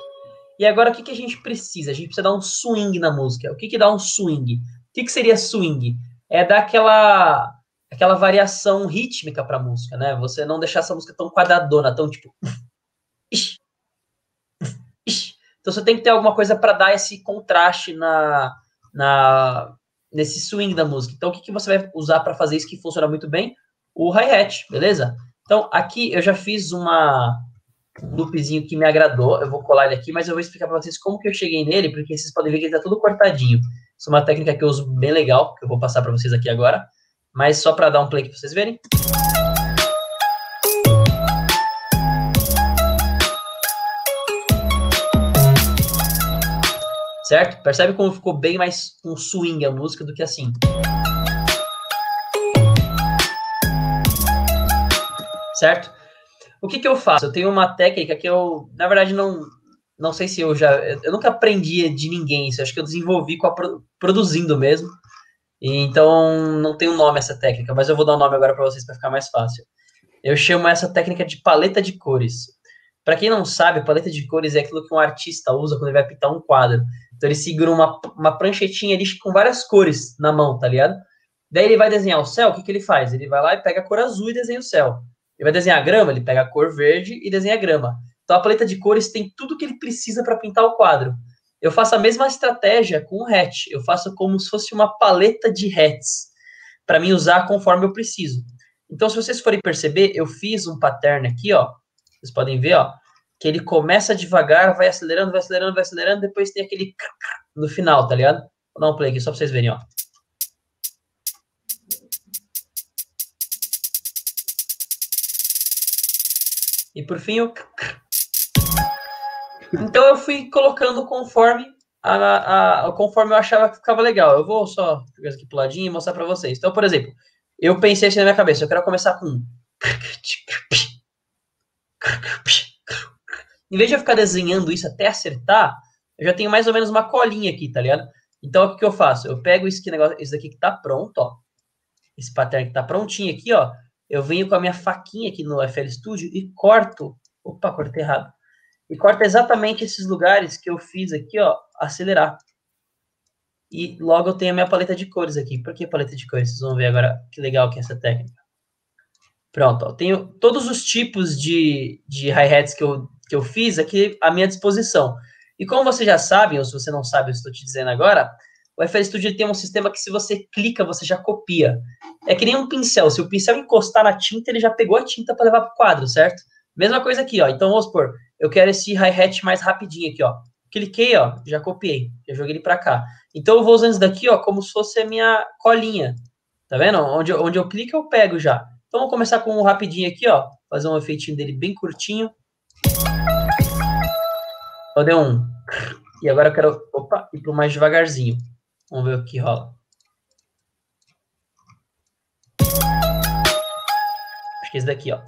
E agora o que, que a gente precisa? A gente precisa dar um swing na música. O que, que dá um swing? O que, que seria swing? É dar aquela, aquela variação rítmica para a música, né? Você não deixar essa música tão quadradona, tão tipo. Então você tem que ter alguma coisa para dar esse contraste na, na nesse swing da música. Então o que, que você vai usar para fazer isso que funciona muito bem? O hi-hat, beleza? Então aqui eu já fiz uma um loopzinho que me agradou. Eu vou colar ele aqui, mas eu vou explicar para vocês como que eu cheguei nele, porque vocês podem ver que ele tá todo cortadinho. Isso é uma técnica que eu uso bem legal, que eu vou passar para vocês aqui agora. Mas só para dar um play para vocês verem. Certo? Percebe como ficou bem mais um swing a música do que assim. Certo? O que, que eu faço? Eu tenho uma técnica que eu, na verdade, não, não sei se eu já. Eu nunca aprendi de ninguém isso. Acho que eu desenvolvi com a, produzindo mesmo. E, então, não tem um nome essa técnica, mas eu vou dar um nome agora para vocês para ficar mais fácil. Eu chamo essa técnica de paleta de cores. Para quem não sabe, paleta de cores é aquilo que um artista usa quando ele vai pintar um quadro. Então, ele segura uma, uma pranchetinha ali com várias cores na mão, tá ligado? Daí ele vai desenhar o céu, o que, que ele faz? Ele vai lá e pega a cor azul e desenha o céu. Ele vai desenhar grama, ele pega a cor verde e desenha grama. Então a paleta de cores tem tudo que ele precisa para pintar o quadro. Eu faço a mesma estratégia com o hatch. Eu faço como se fosse uma paleta de hats para mim usar conforme eu preciso. Então, se vocês forem perceber, eu fiz um pattern aqui, ó. Vocês podem ver, ó, que ele começa devagar, vai acelerando, vai acelerando, vai acelerando, depois tem aquele no final, tá ligado? Vou dar um play aqui só para vocês verem, ó. E por fim, eu. Então eu fui colocando conforme a, a, conforme eu achava que ficava legal. Eu vou só pegar aqui pro ladinho e mostrar para vocês. Então, por exemplo, eu pensei assim na minha cabeça, eu quero começar com. Em vez de eu ficar desenhando isso até acertar, eu já tenho mais ou menos uma colinha aqui, tá ligado? Então, o que, que eu faço? Eu pego esse, negócio, esse daqui que tá pronto, ó. Esse pattern que tá prontinho aqui, ó eu venho com a minha faquinha aqui no FL Studio e corto. Opa, cortei errado. E corto exatamente esses lugares que eu fiz aqui, ó, acelerar. E logo eu tenho a minha paleta de cores aqui. Por que paleta de cores? Vocês vão ver agora que legal que é essa técnica. Pronto, ó, tenho todos os tipos de, de hi-hats que eu, que eu fiz aqui à minha disposição. E como vocês já sabem, ou se você não sabe, eu estou te dizendo agora, o FL Studio tem um sistema que se você clica, você já copia. É que nem um pincel. Se o pincel encostar na tinta, ele já pegou a tinta para levar para o quadro, certo? Mesma coisa aqui, ó. Então, vamos supor, eu quero esse hi-hat mais rapidinho aqui, ó. Cliquei, ó, já copiei, já joguei ele para cá. Então, eu vou usando isso daqui, ó, como se fosse a minha colinha. Tá vendo? Onde, onde eu clico, eu pego já. Então, vou começar com um rapidinho aqui, ó. Fazer um efeitinho dele bem curtinho. Ó, deu um. E agora eu quero, opa, ir pro mais devagarzinho. Vamos ver o que rola. Acho que esse daqui, ó.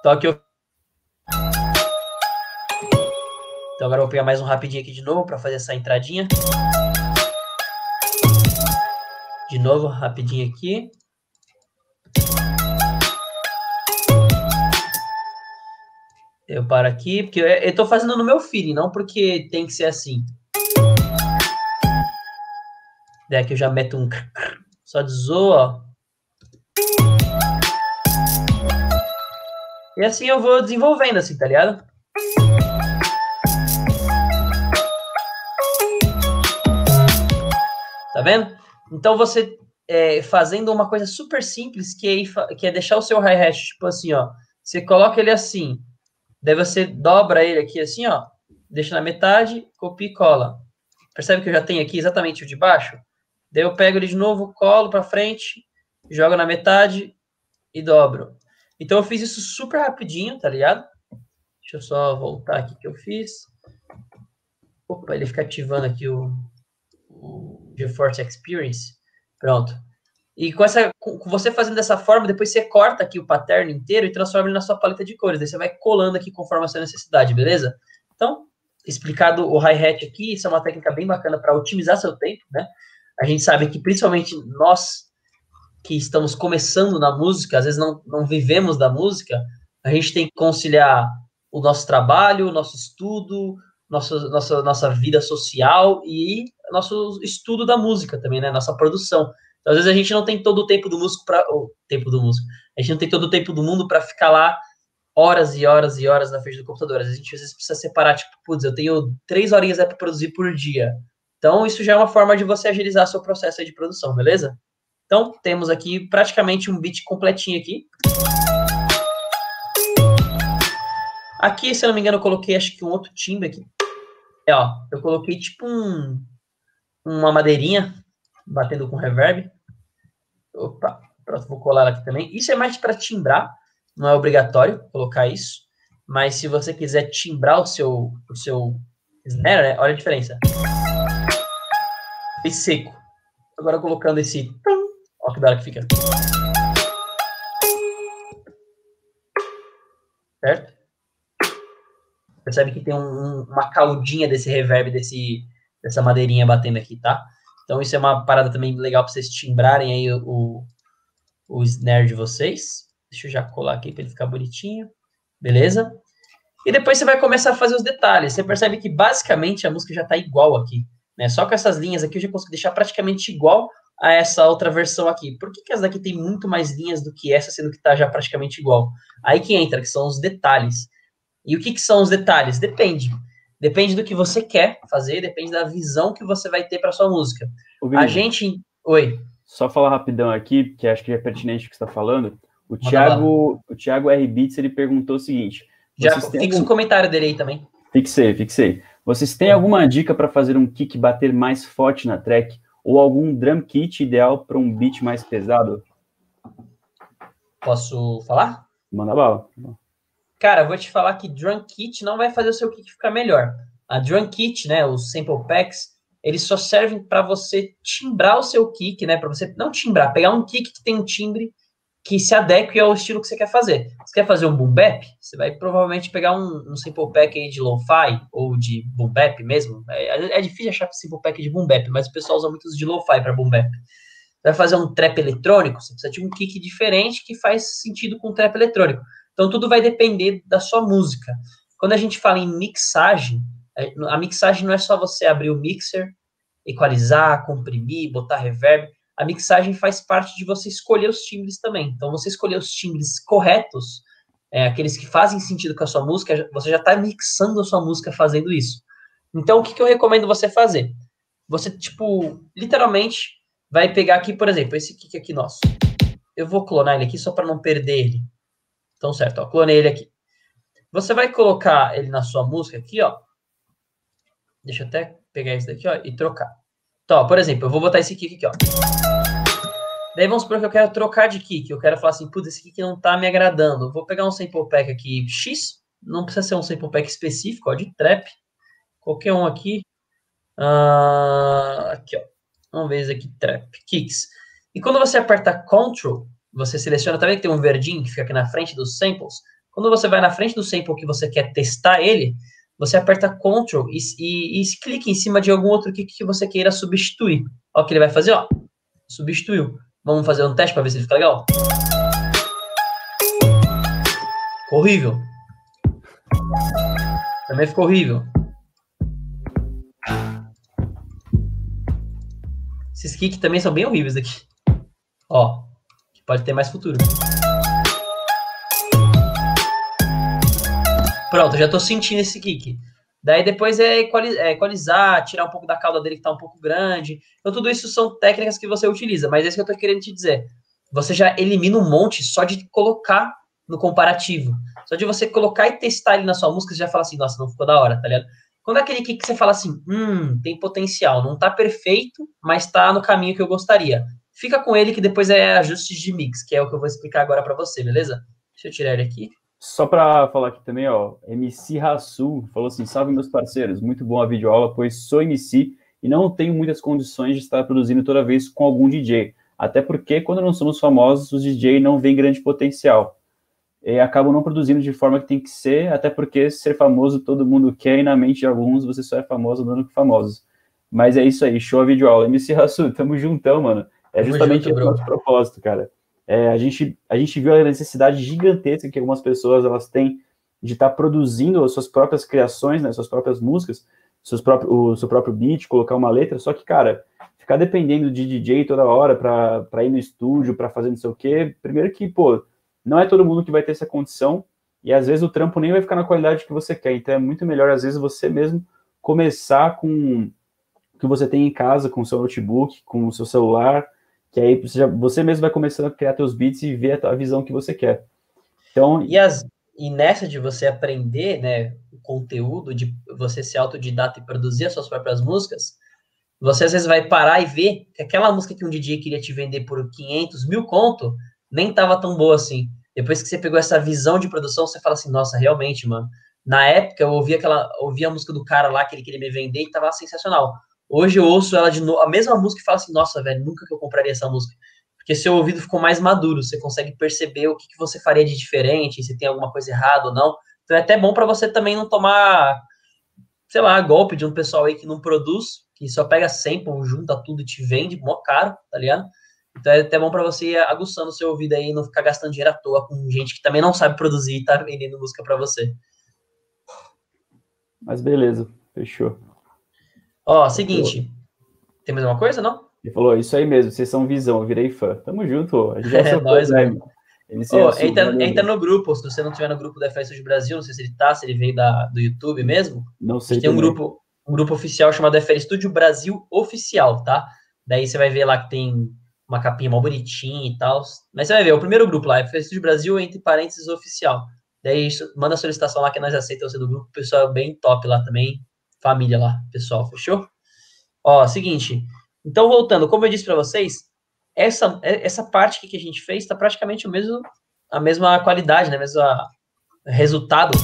Então aqui eu... Então agora eu vou pegar mais um rapidinho aqui de novo para fazer essa entradinha. De novo, rapidinho aqui. Eu paro aqui, porque eu, eu tô fazendo no meu feeling, não porque tem que ser assim. Daí que eu já meto um só de zoa. E assim eu vou desenvolvendo, assim, tá ligado? Tá vendo? Então você é, fazendo uma coisa super simples, que é, que é deixar o seu hi-hat, tipo assim, ó. Você coloca ele assim. Daí você dobra ele aqui assim, ó. Deixa na metade, copia e cola. Percebe que eu já tenho aqui exatamente o de baixo? Daí eu pego ele de novo, colo para frente, jogo na metade e dobro. Então eu fiz isso super rapidinho, tá ligado? Deixa eu só voltar aqui que eu fiz. Opa, ele fica ativando aqui o, o GeForce Experience. Pronto. E com, essa, com você fazendo dessa forma, depois você corta aqui o pattern inteiro e transforma ele na sua paleta de cores. Daí você vai colando aqui conforme a sua necessidade, beleza? Então, explicado o hi-hat aqui, isso é uma técnica bem bacana para otimizar seu tempo, né? a gente sabe que principalmente nós que estamos começando na música, às vezes não, não vivemos da música, a gente tem que conciliar o nosso trabalho, o nosso estudo, nossa, nossa, nossa vida social e nosso estudo da música também, né? Nossa produção. Então, às vezes a gente não tem todo o tempo do músico para o tempo do músico. A gente não tem todo o tempo do mundo para ficar lá horas e horas e horas na frente do computador. Às vezes a gente às vezes precisa separar, tipo, putz, eu tenho três horinhas para produzir por dia. Então, isso já é uma forma de você agilizar seu processo de produção, beleza? Então, temos aqui praticamente um beat completinho aqui. Aqui, se eu não me engano, eu coloquei acho que um outro timbre aqui. É, ó, eu coloquei tipo um, uma madeirinha batendo com reverb. Opa, pronto, vou colar aqui também. Isso é mais para timbrar, não é obrigatório colocar isso. Mas se você quiser timbrar o seu, o seu snare, né? Olha a diferença. E seco. Agora colocando esse. Olha que da hora que fica. Certo? Percebe que tem um, uma caldinha desse reverb, desse, dessa madeirinha batendo aqui, tá? Então isso é uma parada também legal para vocês timbrarem aí o, o snare de vocês. Deixa eu já colar aqui para ele ficar bonitinho. Beleza? E depois você vai começar a fazer os detalhes. Você percebe que basicamente a música já está igual aqui. Né? Só com essas linhas aqui eu já consigo deixar praticamente igual a essa outra versão aqui. Por que, que essa daqui tem muito mais linhas do que essa, sendo que está já praticamente igual? Aí que entra, que são os detalhes. E o que, que são os detalhes? Depende. Depende do que você quer fazer, depende da visão que você vai ter para sua música. A gente. Oi. Só falar rapidão aqui, que acho que é pertinente o que você está falando. O Thiago, o Thiago R. Beats, ele perguntou o seguinte. Já fixa algum... um comentário dele aí também. Fixei, fixei. Vocês têm alguma dica para fazer um kick bater mais forte na track? Ou algum drum kit ideal para um beat mais pesado? Posso falar? Manda bala. Cara, vou te falar que drum kit não vai fazer o seu kick ficar melhor. A drum kit, né, os sample packs, eles só servem para você timbrar o seu kick, né, para você não timbrar, pegar um kick que tem um timbre que se adeque ao estilo que você quer fazer. Você quer fazer um boom bap? Você vai provavelmente pegar um, um sample pack aí de lo-fi ou de boom bap mesmo. É, é, difícil achar sample pack de boom bap, mas o pessoal usa muitos de lo-fi para boom bap. Vai fazer um trap eletrônico, você precisa de um kick diferente que faz sentido com o trap eletrônico. Então tudo vai depender da sua música. Quando a gente fala em mixagem, é, a mixagem não é só você abrir o mixer, equalizar, comprimir, botar reverb a mixagem faz parte de você escolher os timbres também. Então, você escolher os timbres corretos, é, aqueles que fazem sentido com a sua música, você já está mixando a sua música fazendo isso. Então, o que, que eu recomendo você fazer? Você, tipo, literalmente vai pegar aqui, por exemplo, esse kick aqui nosso. Eu vou clonar ele aqui só para não perder ele. Então, certo, ó, clonei ele aqui. Você vai colocar ele na sua música aqui, ó. Deixa eu até pegar esse daqui, ó, e trocar. Então, ó, por exemplo, eu vou botar esse kick aqui, ó. Daí vamos supor que eu quero trocar de kick. Eu quero falar assim, putz, esse kick não tá me agradando. Vou pegar um sample pack aqui X. Não precisa ser um sample pack específico, ó, de trap. Qualquer um aqui. Uh, aqui, ó. Vamos ver esse aqui, trap. Kicks. E quando você aperta Ctrl, você seleciona também que tem um verdinho que fica aqui na frente dos samples. Quando você vai na frente do sample que você quer testar ele, você aperta Ctrl e, e, e clica em cima de algum outro kick que você queira substituir. Olha o que ele vai fazer, ó. Substituiu. Vamos fazer um teste para ver se ele fica legal? Ficou horrível. Também ficou horrível. Esses kicks também são bem horríveis aqui. Ó, que pode ter mais futuro. Pronto, já tô sentindo esse kick. Daí depois é, é equalizar, tirar um pouco da cauda dele que tá um pouco grande. Então tudo isso são técnicas que você utiliza, mas é isso que eu tô querendo te dizer. Você já elimina um monte só de colocar no comparativo. Só de você colocar e testar ele na sua música, você já fala assim, nossa, não ficou da hora, tá ligado? Quando é aquele kick que você fala assim, hum, tem potencial, não tá perfeito, mas tá no caminho que eu gostaria. Fica com ele que depois é ajustes de mix, que é o que eu vou explicar agora para você, beleza? Deixa eu tirar ele aqui. Só para falar aqui também, ó, MC Rassul falou assim: salve meus parceiros, muito bom a videoaula, pois sou MC e não tenho muitas condições de estar produzindo toda vez com algum DJ. Até porque, quando não somos famosos, os DJ não veem grande potencial. E acabam não produzindo de forma que tem que ser, até porque ser famoso todo mundo quer e na mente de alguns você só é famoso dando que famosos. Mas é isso aí, show a videoaula. MC Rassul, tamo juntão, mano. É justamente o nosso propósito, cara. É, a, gente, a gente viu a necessidade gigantesca que algumas pessoas elas têm de estar tá produzindo as suas próprias criações, né, suas próprias músicas, seus próprios, o seu próprio beat, colocar uma letra, só que, cara, ficar dependendo de DJ toda hora para ir no estúdio, para fazer não sei o quê, primeiro que, pô, não é todo mundo que vai ter essa condição, e às vezes o trampo nem vai ficar na qualidade que você quer, então é muito melhor, às vezes, você mesmo começar com o que você tem em casa, com o seu notebook, com o seu celular, que aí você, já, você mesmo vai começando a criar seus beats e ver a, a visão que você quer. Então, e, as, e nessa de você aprender, né, o conteúdo, de você ser autodidata e produzir as suas próprias músicas, você às vezes vai parar e ver que aquela música que um DJ queria te vender por 500 mil conto, nem tava tão boa assim. Depois que você pegou essa visão de produção, você fala assim, nossa, realmente, mano. Na época, eu ouvi aquela, ouvi a música do cara lá que ele queria me vender e tava sensacional. Hoje eu ouço ela de novo, a mesma música e falo assim, nossa, velho, nunca que eu compraria essa música. Porque seu ouvido ficou mais maduro, você consegue perceber o que, que você faria de diferente, se tem alguma coisa errada ou não. Então é até bom para você também não tomar, sei lá, golpe de um pessoal aí que não produz, que só pega sample, junta tudo e te vende, mó caro, tá ligado? Então é até bom para você ir aguçando o seu ouvido aí e não ficar gastando dinheiro à toa com gente que também não sabe produzir e tá vendendo música para você. Mas beleza, fechou. Ó, seguinte. Tem mais uma coisa, não? Ele falou, isso aí mesmo, vocês são visão, eu virei fã. Tamo junto, a gente já é, nós, né? Oh, entra, entra no grupo, se você não tiver no grupo da Festa de Brasil, não sei se ele tá, se ele veio da, do YouTube mesmo. Não sei. Tem um grupo, um grupo oficial chamado FL Studio Brasil Oficial, tá? Daí você vai ver lá que tem uma capinha mal bonitinha e tal. Mas você vai ver, é o primeiro grupo lá, FL Studio Brasil, entre parênteses, oficial. Daí manda a solicitação lá que nós aceitamos você do grupo, o pessoal é bem top lá também, família lá, pessoal, fechou? Ó, seguinte, então voltando, como eu disse para vocês, essa, essa parte que a gente fez está praticamente o mesmo, a mesma qualidade, né, mesmo resultado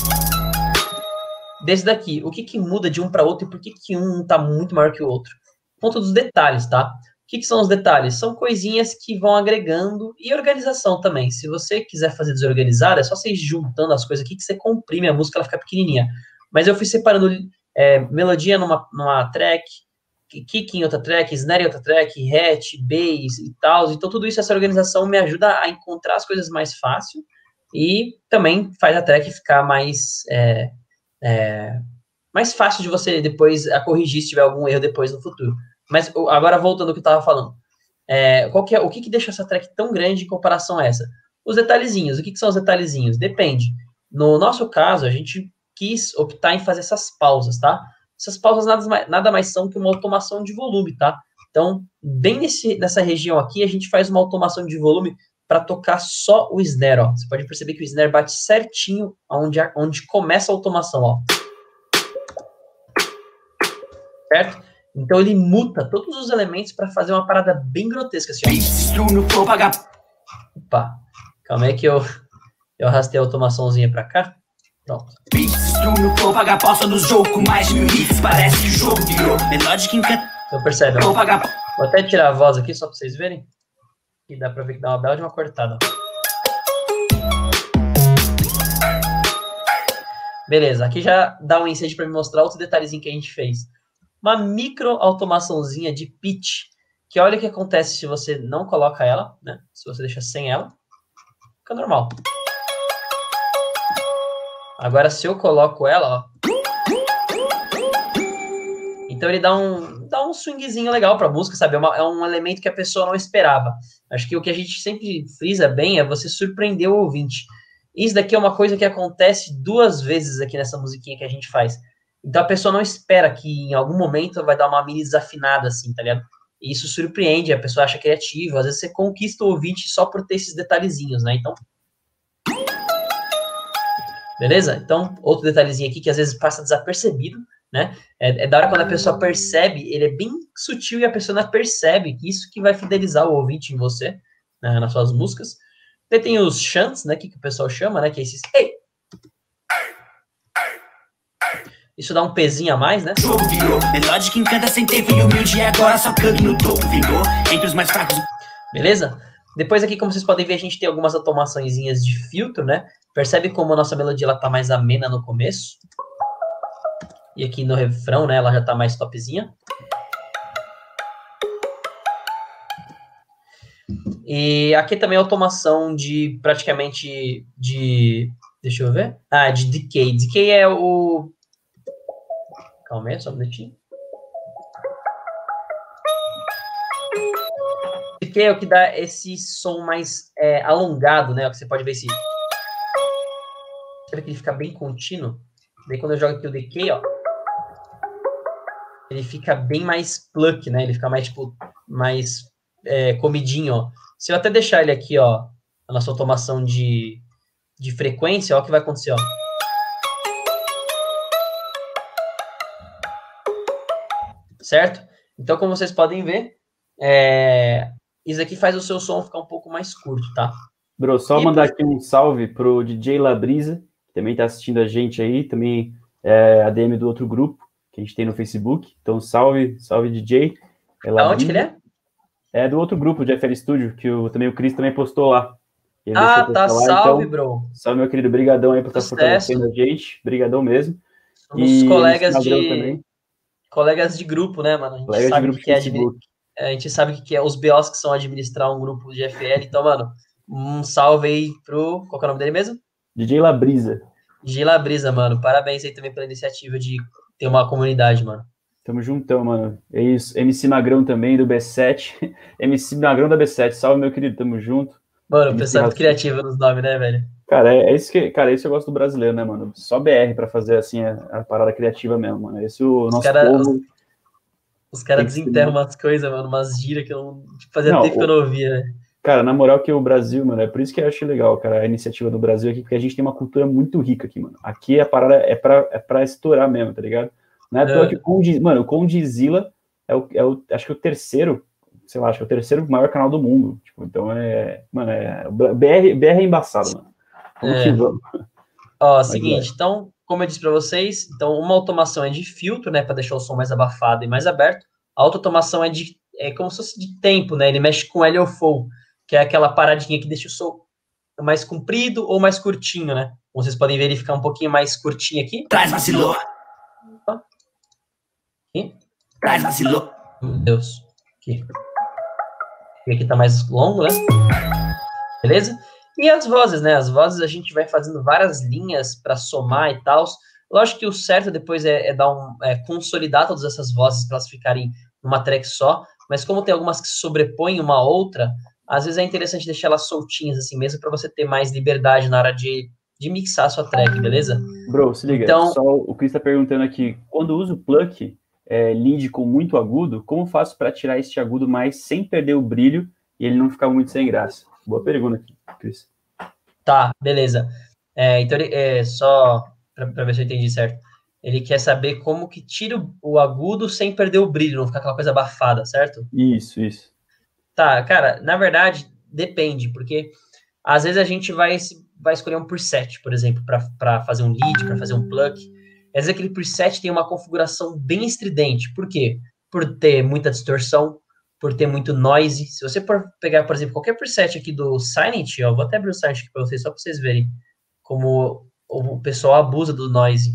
desse daqui. O que, que muda de um para outro e por que, que um está muito maior que o outro? Ponto dos detalhes, tá? O que, que, são os detalhes? São coisinhas que vão agregando e organização também. Se você quiser fazer desorganizado, é só você ir juntando as coisas aqui que você comprime a música, ela fica pequenininha. Mas eu fui separando é, melodia numa, numa track, kick em outra track, snare em outra track, hatch, bass e tal. Então, tudo isso, essa organização me ajuda a encontrar as coisas mais fácil e também faz a track ficar mais, é, é, mais fácil de você depois a corrigir se tiver algum erro depois no futuro. Mas agora, voltando ao que eu estava falando, é, qual que é, o que, que deixa essa track tão grande em comparação a essa? Os detalhezinhos. O que, que são os detalhezinhos? Depende. No nosso caso, a gente quis optar em fazer essas pausas, tá? Essas pausas nada mais, nada mais são que uma automação de volume, tá? Então, bem nesse, nessa região aqui, a gente faz uma automação de volume para tocar só o snare, ó. Você pode perceber que o snare bate certinho onde, onde começa a automação, ó. Certo? Então ele muta todos os elementos para fazer uma parada bem grotesca, assim, ó. Opa, calma aí que eu, eu arrastei a automaçãozinha para cá. Pronto. Destruo flow, paga pausa no jogo mais de mil hits. Parece que o jogo virou melódica encanta. Então percebe, ó. Vou até tirar a voz aqui só pra vocês verem. E dá pra ver que dá uma bela de uma cortada. Beleza, aqui já dá um incêndio para me mostrar outro detalhezinho que a gente fez. Uma micro automaçãozinha de pitch, que olha o que acontece se você não coloca ela, né? Se você deixa sem ela, fica normal. Agora, se eu coloco ela, ó. Então ele dá um, dá um swingzinho legal pra música, sabe? É, uma, é, um elemento que a pessoa não esperava. Acho que o que a gente sempre frisa bem é você surpreender o ouvinte. Isso daqui é uma coisa que acontece duas vezes aqui nessa musiquinha que a gente faz. Então a pessoa não espera que em algum momento vai dar uma mini desafinada assim, tá ligado? E isso surpreende, a pessoa acha criativo. Às vezes você conquista o ouvinte só por ter esses detalhezinhos, né? Então Beleza? Então, outro detalhezinho aqui que às vezes passa desapercebido, né? É, é da hora quando a pessoa percebe, ele é bem sutil e a pessoa não percebe que isso que vai fidelizar o ouvinte em você, né, nas suas músicas. Daí tem os chants, né, que, que o pessoal chama, né, que é esses ei. Isso dá um pezinho a mais, né? Jogo virou, que encanta sem tempo e humilde agora só canto no topo, vingou entre os mais fracos. Beleza? Depois aqui, como vocês podem ver, a gente tem algumas automações de filtro, né? Percebe como a nossa melodia ela tá mais amena no começo? E aqui no refrão, né, ela já tá mais topzinha. E aqui também é automação de praticamente de deixa eu ver. Ah, de decay. Decay é o Calma aí, só um minutinho. Decay é o que dá esse som mais é, alongado, né? O que você pode ver esse Sabe que ele fica bem contínuo? Daí quando eu jogo aqui o decay, ó, ele fica bem mais pluck, né? Ele fica mais, tipo, mais é, comidinho, ó. Se eu até deixar ele aqui, ó, a nossa automação de, de frequência, ó, o que vai acontecer, ó. Certo? Então, como vocês podem ver, é, isso aqui faz o seu som ficar um pouco mais curto, tá? Bro, só e mandar aqui um salve pro DJ Labrisa, que também tá assistindo a gente aí, também é ADM do outro grupo que a gente tem no Facebook. Então, salve, salve DJ. É Aonde que ele é? É do outro grupo de FL Studio, que o, também o Cris também postou lá. ah, tá, lá. salve, então, bro. Salve, meu querido, brigadão aí por estar fortalecendo a gente, brigadão mesmo. Somos e colegas de... Também. Colegas de grupo, né, mano? A gente colegas sabe que é admi... A gente sabe que é os BOs que são administrar um grupo de FL, então, mano, um salve aí pro... Qual é o nome dele mesmo? DJ Labrisa. DJ Labrisa, mano. Parabéns aí também pela iniciativa de ter uma comunidade, mano. Tamo juntão, mano. É isso. MC Magrão também, do B7. MC Magrão da B7. Salve, meu querido. Tamo junto. Mano, o pessoal é muito criativo nos nomes, né, velho? Cara, é, é, isso que, cara, isso eu gosto do brasileiro, né, mano? Só BR pra fazer, assim, a, a parada criativa mesmo, mano. Esse é o nosso cara, povo... Os, os caras desenterram umas coisas, mano, umas giras que eu não... Tipo, fazia não, tempo o... que eu não ouvia, né? Cara, na moral que o Brasil, mano, é por isso que eu acho legal, cara, a iniciativa do Brasil aqui, porque a gente tem uma cultura muito rica aqui, mano. Aqui a parada é pra, é pra estourar mesmo, tá ligado? Não é, é. que o mano, o Condizila é o, é o, acho que é o terceiro, sei lá, acho que é o terceiro maior canal do mundo. Tipo, então é, mano, é, BR, BR é embaçado, mano. Vamos é. que vamos. Ó, seguinte, é. então, como eu disse para vocês, então uma automação é de filtro, né, para deixar o som mais abafado e mais aberto. A outra automação é de é como se fosse de tempo, né? Ele mexe com LFO, que é aquela paradinha que deixa o som mais comprido ou mais curtinho, né? Como vocês podem ver, ele fica um pouquinho mais curtinho aqui. Traz vacilou. Aqui. Traz vacilou. Meu Deus. Aqui. E aqui tá mais longo, né? Beleza? E as vozes, né? As vozes a gente vai fazendo várias linhas para somar e tal. Lógico que o certo depois é, é dar um, é consolidar todas essas vozes para elas ficarem numa track só. Mas como tem algumas que se sobrepõem uma outra, às vezes é interessante deixar elas soltinhas assim mesmo para você ter mais liberdade na hora de, de mixar a sua track, beleza? Bro, se liga. Então, só o Chris está perguntando aqui, quando uso pluck, é, lead com muito agudo, como faço para tirar este agudo mais sem perder o brilho e ele não ficar muito sem graça? Boa pergunta aqui, Tá, beleza. É, então, é, só para ver se eu entendi certo. Ele quer saber como que tira o agudo sem perder o brilho, não ficar aquela coisa abafada, certo? Isso, isso. Tá, cara, na verdade, depende, porque às vezes a gente vai, vai escolher um preset, por exemplo, para fazer um lead, para fazer um plug às vezes aquele preset tem uma configuração bem estridente. Por quê? Por ter muita distorção, por ter muito noise. Se você pegar, por exemplo, qualquer preset aqui do Silent, ó, vou até abrir o Silent aqui para vocês, só para vocês verem como o pessoal abusa do noise.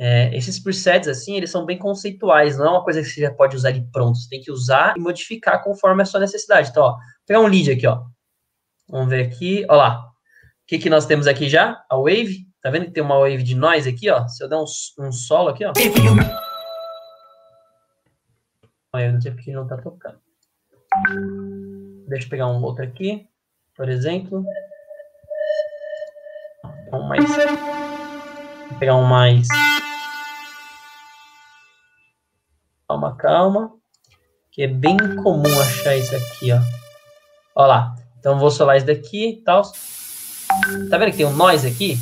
É, esses presets, assim, eles são bem conceituais, não é uma coisa que você já pode usar de pronto, você tem que usar e modificar conforme a sua necessidade. Então, ó, vou pegar um lead aqui, ó. Vamos ver aqui, ó lá. O que, que nós temos aqui já? A Wave. Tá vendo que tem uma wave de noise aqui, ó? Se eu der um, um solo aqui, ó. Olha, eu não sei porque não tá tocando. Deixa eu pegar um outro aqui, por exemplo. Um mais. Vou pegar um mais. Calma, calma. Que é bem comum achar isso aqui, ó. Ó lá. Então vou solar isso daqui e tal. Tá vendo que tem um noise aqui?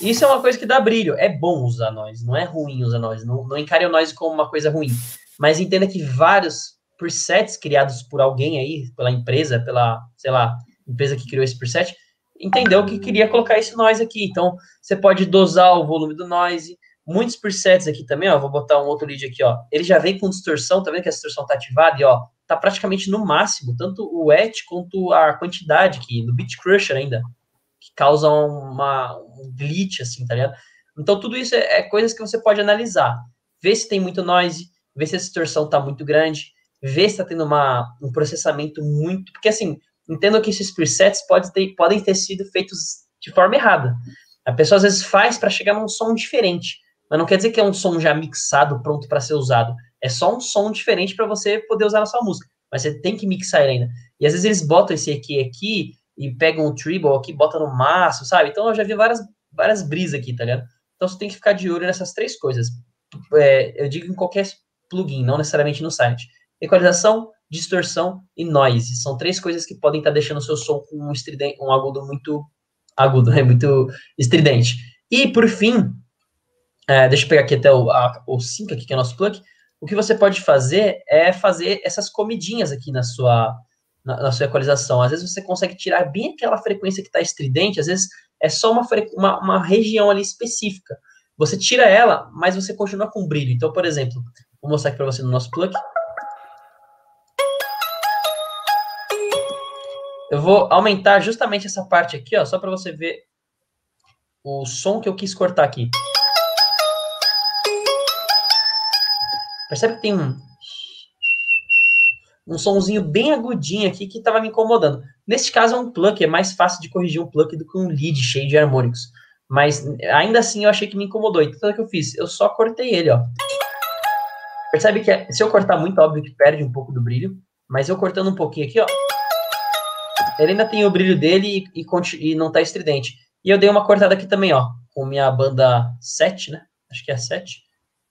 Isso é uma coisa que dá brilho. É bom usar noise, não é ruim usar noise. Não, não encare o noise como uma coisa ruim. Mas entenda que vários presets criados por alguém aí, pela empresa, pela, sei lá, empresa que criou esse preset, entendeu que queria colocar esse noise aqui. Então, você pode dosar o volume do noise. Muitos presets aqui também, ó, vou botar um outro lead aqui, ó. Ele já vem com distorção, tá vendo que a distorção tá ativada e, ó, tá praticamente no máximo, tanto o et quanto a quantidade aqui, no Beat Crusher ainda que causam uma, um glitch, assim, tá ligado? Então, tudo isso é, é, coisas que você pode analisar. Ver se tem muito noise, ver se a distorção tá muito grande, ver se tá tendo uma, um processamento muito... Porque, assim, entendo que esses presets pode ter, podem ter sido feitos de forma errada. A pessoa, às vezes, faz para chegar num som diferente, mas não quer dizer que é um som já mixado, pronto para ser usado. É só um som diferente para você poder usar na sua música. Mas você tem que mixar ele ainda. E às vezes eles botam esse aqui aqui e pegam o treble aqui, bota no maço, sabe? Então eu já vi várias, várias brisas aqui, tá ligado? Então você tem que ficar de olho nessas três coisas. É, eu digo em qualquer plugin, não necessariamente no site. Equalização, distorção e noise. São três coisas que podem estar deixando o seu som com um, estridente, um agudo muito agudo, é muito estridente. E, por fim, é, deixa eu pegar aqui até o, a, o 5 aqui, que é o nosso plug. O que você pode fazer é fazer essas comidinhas aqui na sua, na, na sua equalização. Às vezes você consegue tirar bem aquela frequência que está estridente, às vezes é só uma, uma, uma região ali específica. Você tira ela, mas você continua com brilho. Então, por exemplo, vou mostrar aqui para você no nosso plug. Eu vou aumentar justamente essa parte aqui, ó, só para você ver o som que eu quis cortar aqui. Percebe que tem um um sonzinho bem agudinho aqui que estava me incomodando. Neste caso é um pluck, é mais fácil de corrigir um pluck do que um lead cheio de harmônicos. Mas ainda assim eu achei que me incomodou. Então o que eu fiz? Eu só cortei ele, ó. Percebe que é, se eu cortar muito, óbvio que perde um pouco do brilho. Mas eu cortando um pouquinho aqui, ó. Ele ainda tem o brilho dele e, e, e não tá estridente. E eu dei uma cortada aqui também, ó. Com minha banda 7, né? Acho que é a 7.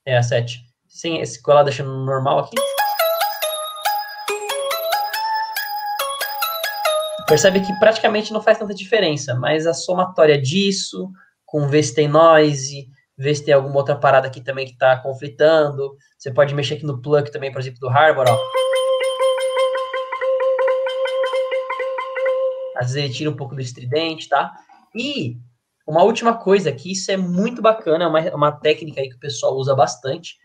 É a 7. Sem esse colar deixando normal aqui. Percebe que praticamente não faz tanta diferença, mas a somatória disso, com ver se tem noise, ver se tem alguma outra parada aqui também que está conflitando. Você pode mexer aqui no plug também, por exemplo, do Harbor, ó. Às vezes ele tira um pouco do estridente, tá? E uma última coisa que isso é muito bacana, é uma, uma técnica aí que o pessoal usa bastante,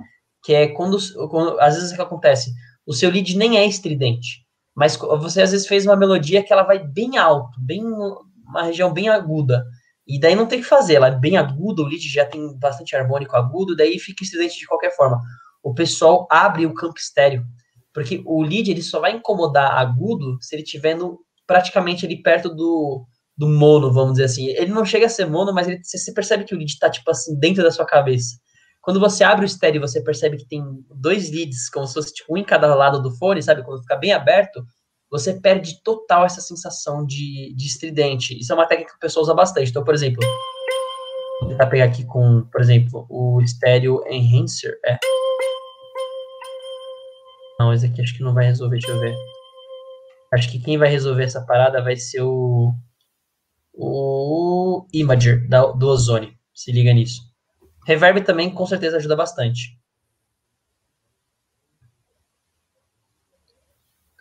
que é quando, quando às vezes o que acontece, o seu lead nem é estridente, mas você às vezes fez uma melodia que ela vai bem alto, bem uma região bem aguda. E daí não tem que fazer, ela é bem aguda, o lead já tem bastante harmônico agudo, daí fica estridente de qualquer forma. O pessoal abre o campo estéreo, porque o lead ele só vai incomodar agudo se ele estiver no, praticamente ali perto do, do mono, vamos dizer assim. Ele não chega a ser mono, mas ele, você percebe que o lead está tipo assim dentro da sua cabeça. Quando você abre o estéreo, você percebe que tem dois leads, como se fosse tipo um em cada lado do fone, sabe? Quando fica bem aberto, você perde total essa sensação de, de estridente. Isso é uma técnica que o pessoal usa bastante. Então, por exemplo, vou tentar pegar aqui com, por exemplo, o Stereo Enhancer. É. Não, esse aqui acho que não vai resolver, deixa eu ver. Acho que quem vai resolver essa parada vai ser o, o Imager da, do Ozone. Se liga nisso. Reverb também com certeza ajuda bastante.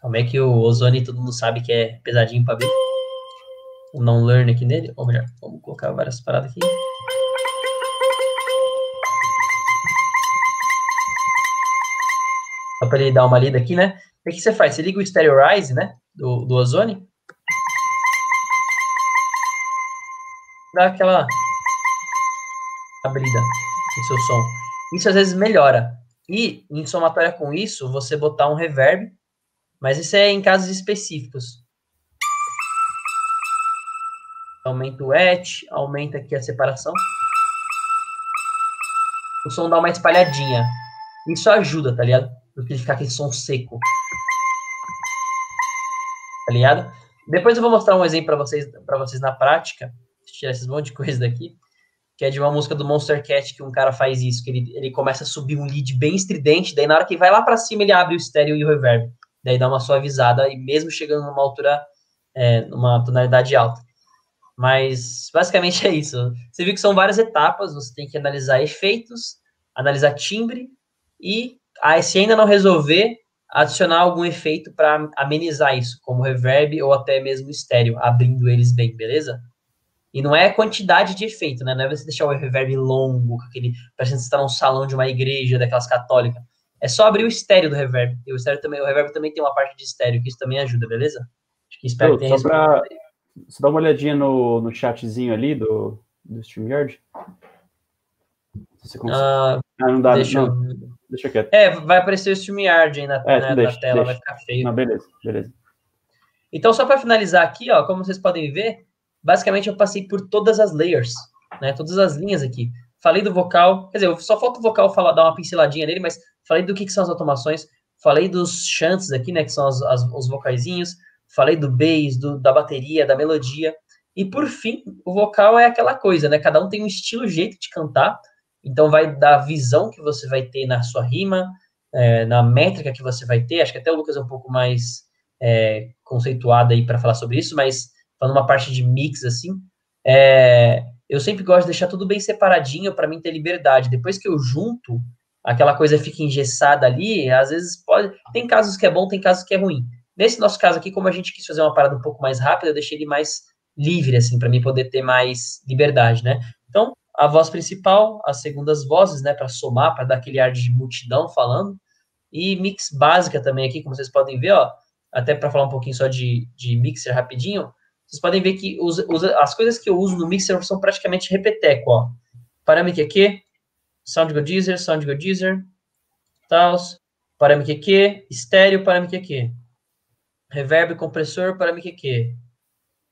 Como é que o Ozone todo mundo sabe que é pesadinho para ver? O não learn aqui nele. Ou melhor, vamos colocar várias paradas aqui. Só para ele dar uma lida aqui, né? O que você faz? Você liga o Stereo né? Do, do Ozone. Dá aquela abrida no seu som. Isso às vezes melhora. E, em somatória com isso, você botar um reverb, mas isso é em casos específicos. Aumenta o etch, aumenta aqui a separação. O som dá uma espalhadinha. Isso ajuda, tá ligado? Porque ele ficar aquele som seco. Tá ligado? Depois eu vou mostrar um exemplo para vocês, pra vocês na prática. Deixa eu tirar esses monte de coisa daqui que é de uma música do Monster Cat que um cara faz isso, que ele, ele começa a subir um lead bem estridente, daí na hora que vai lá para cima ele abre o estéreo e o reverb, daí dá uma suavizada e mesmo chegando numa altura, é, numa tonalidade alta. Mas basicamente é isso. Você viu que são várias etapas, você tem que analisar efeitos, analisar timbre e aí, se ainda não resolver, adicionar algum efeito para amenizar isso, como reverb ou até mesmo estéreo, abrindo eles bem, beleza? E não é quantidade de efeito, né? Não é você deixar o reverb longo, aquele, parecendo que você está num salão de uma igreja daquelas católicas. É só abrir o estéreo do reverb. E o, estéreo também, o reverb também tem uma parte de estéreo, que isso também ajuda, beleza? Acho que espero que tenha pra, Você dá uma olhadinha no, no chatzinho ali do, do StreamYard. Se você consegue. Ah, ah, não dá, deixa, não, deixa quieto. É, vai aparecer o StreamYard aí na, é, na, deixa, na tela, deixa. vai ficar feio. Não, beleza, beleza. Então, só para finalizar aqui, ó, como vocês podem ver, basicamente eu passei por todas as layers, né? Todas as linhas aqui. Falei do vocal, quer dizer, só falta o vocal falar, dar uma pinceladinha nele, mas falei do que, que são as automações, falei dos chantes aqui, né? Que são as, as, os vocaizinhos, falei do bass, do, da bateria, da melodia. E por fim, o vocal é aquela coisa, né? Cada um tem um estilo, jeito de cantar. Então vai dar a visão que você vai ter na sua rima, é, na métrica que você vai ter. Acho que até o Lucas é um pouco mais é, conceituado aí para falar sobre isso, mas falando uma parte de mix assim, é, eu sempre gosto de deixar tudo bem separadinho para mim ter liberdade. Depois que eu junto, aquela coisa fica engessada ali, às vezes pode. Tem casos que é bom, tem casos que é ruim. Nesse nosso caso aqui, como a gente quis fazer uma parada um pouco mais rápida, eu deixei ele mais livre, assim, para mim poder ter mais liberdade, né? Então, a voz principal, as segundas vozes, né, para somar, para dar aquele ar de multidão falando, e mix básica também aqui, como vocês podem ver, ó, até para falar um pouquinho só de, de mixer rapidinho, vocês podem ver que os, as coisas que eu uso no mixer são praticamente repeteco, ó. Parâmetro aqui, Sound Deezer, Sound Deezer, tals, parâmetro aqui, estéreo, parâmetro aqui, reverb, compressor, parâmetro aqui,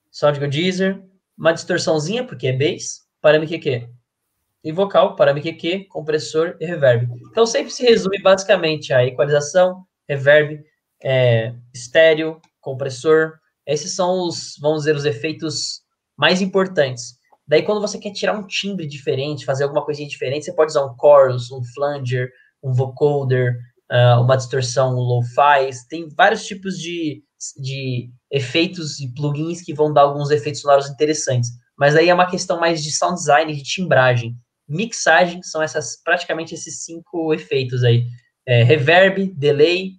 Sound Deezer, uma distorçãozinha, porque é bass, parâmetro aqui, e vocal, parâmetro aqui, compressor e reverb. Então sempre se resume basicamente a equalização, reverb, é, estéreo, compressor, esses são os, vamos dizer, os efeitos mais importantes. Daí, quando você quer tirar um timbre diferente, fazer alguma coisinha diferente, você pode usar um chorus, um flanger, um vocoder, uh, uma distorção, um lo-fi. Tem vários tipos de, de efeitos e plugins que vão dar alguns efeitos sonoros interessantes. Mas aí é uma questão mais de sound design, de timbragem. Mixagem são essas praticamente esses cinco efeitos aí. É, reverb, delay,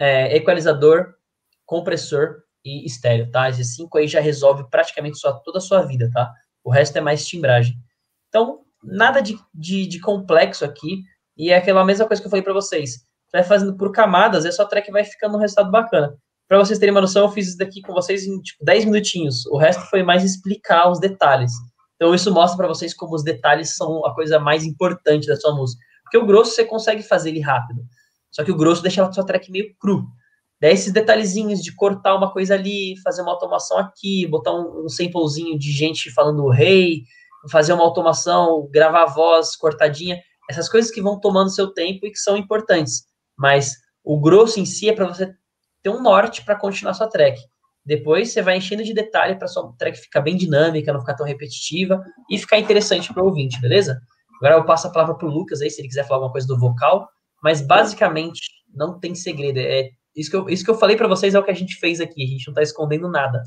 é, equalizador, compressor e estéreo, tá? Esses cinco aí já resolve praticamente sua, toda a sua vida, tá? O resto é mais timbragem. Então, nada de, de, de complexo aqui, e é aquela mesma coisa que eu falei para vocês. Vai fazendo por camadas, a sua track vai ficando um resultado bacana. Para vocês terem uma noção, eu fiz isso daqui com vocês em tipo, 10 minutinhos. O resto foi mais explicar os detalhes. Então, isso mostra para vocês como os detalhes são a coisa mais importante da sua música. Porque o grosso você consegue fazer ele rápido. Só que o grosso deixa a sua track meio cru. Daí esses detalhezinhos de cortar uma coisa ali, fazer uma automação aqui, botar um, um samplezinho de gente falando rei, hey", fazer uma automação, gravar a voz cortadinha, essas coisas que vão tomando seu tempo e que são importantes. Mas o grosso em si é para você ter um norte para continuar sua track. Depois você vai enchendo de detalhe para sua track ficar bem dinâmica, não ficar tão repetitiva e ficar interessante para o ouvinte, beleza? Agora eu passo a palavra para o Lucas aí, se ele quiser falar alguma coisa do vocal, mas basicamente não tem segredo, é isso que eu, isso que eu falei para vocês é o que a gente fez aqui, a gente não tá escondendo nada.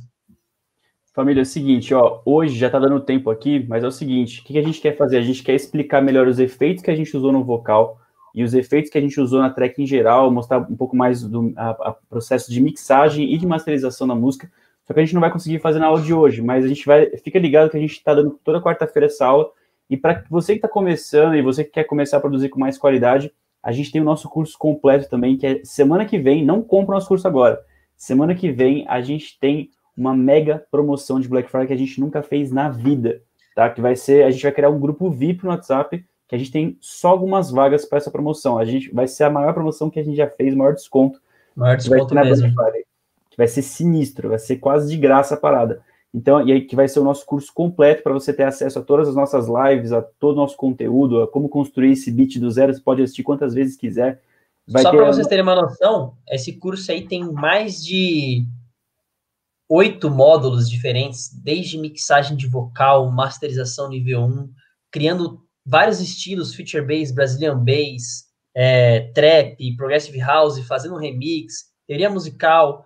Família, é o seguinte, ó, hoje já tá dando tempo aqui, mas é o seguinte, o que a gente quer fazer? A gente quer explicar melhor os efeitos que a gente usou no vocal e os efeitos que a gente usou na track em geral, mostrar um pouco mais do a, a processo de mixagem e de masterização da música, só que a gente não vai conseguir fazer na aula de hoje, mas a gente vai, fica ligado que a gente está dando toda quarta-feira essa aula, e para você que está começando e você que quer começar a produzir com mais qualidade, a gente tem o nosso curso completo também, que é semana que vem, não compra o nosso curso agora. Semana que vem a gente tem uma mega promoção de Black Friday que a gente nunca fez na vida, tá? Que vai ser, a gente vai criar um grupo VIP no WhatsApp, que a gente tem só algumas vagas para essa promoção. A gente vai ser a maior promoção que a gente já fez, maior desconto. Maior desconto mesmo. Friday, que vai ser sinistro, vai ser quase de graça a parada. Então, e aí que vai ser o nosso curso completo para você ter acesso a todas as nossas lives, a todo o nosso conteúdo, a como construir esse beat do zero. Você pode assistir quantas vezes quiser. Vai Só para vocês terem uma noção, esse curso aí tem mais de oito módulos diferentes, desde mixagem de vocal, masterização nível 1, criando vários estilos, feature bass, Brazilian bass, é, trap, progressive house, fazendo remix, teoria musical,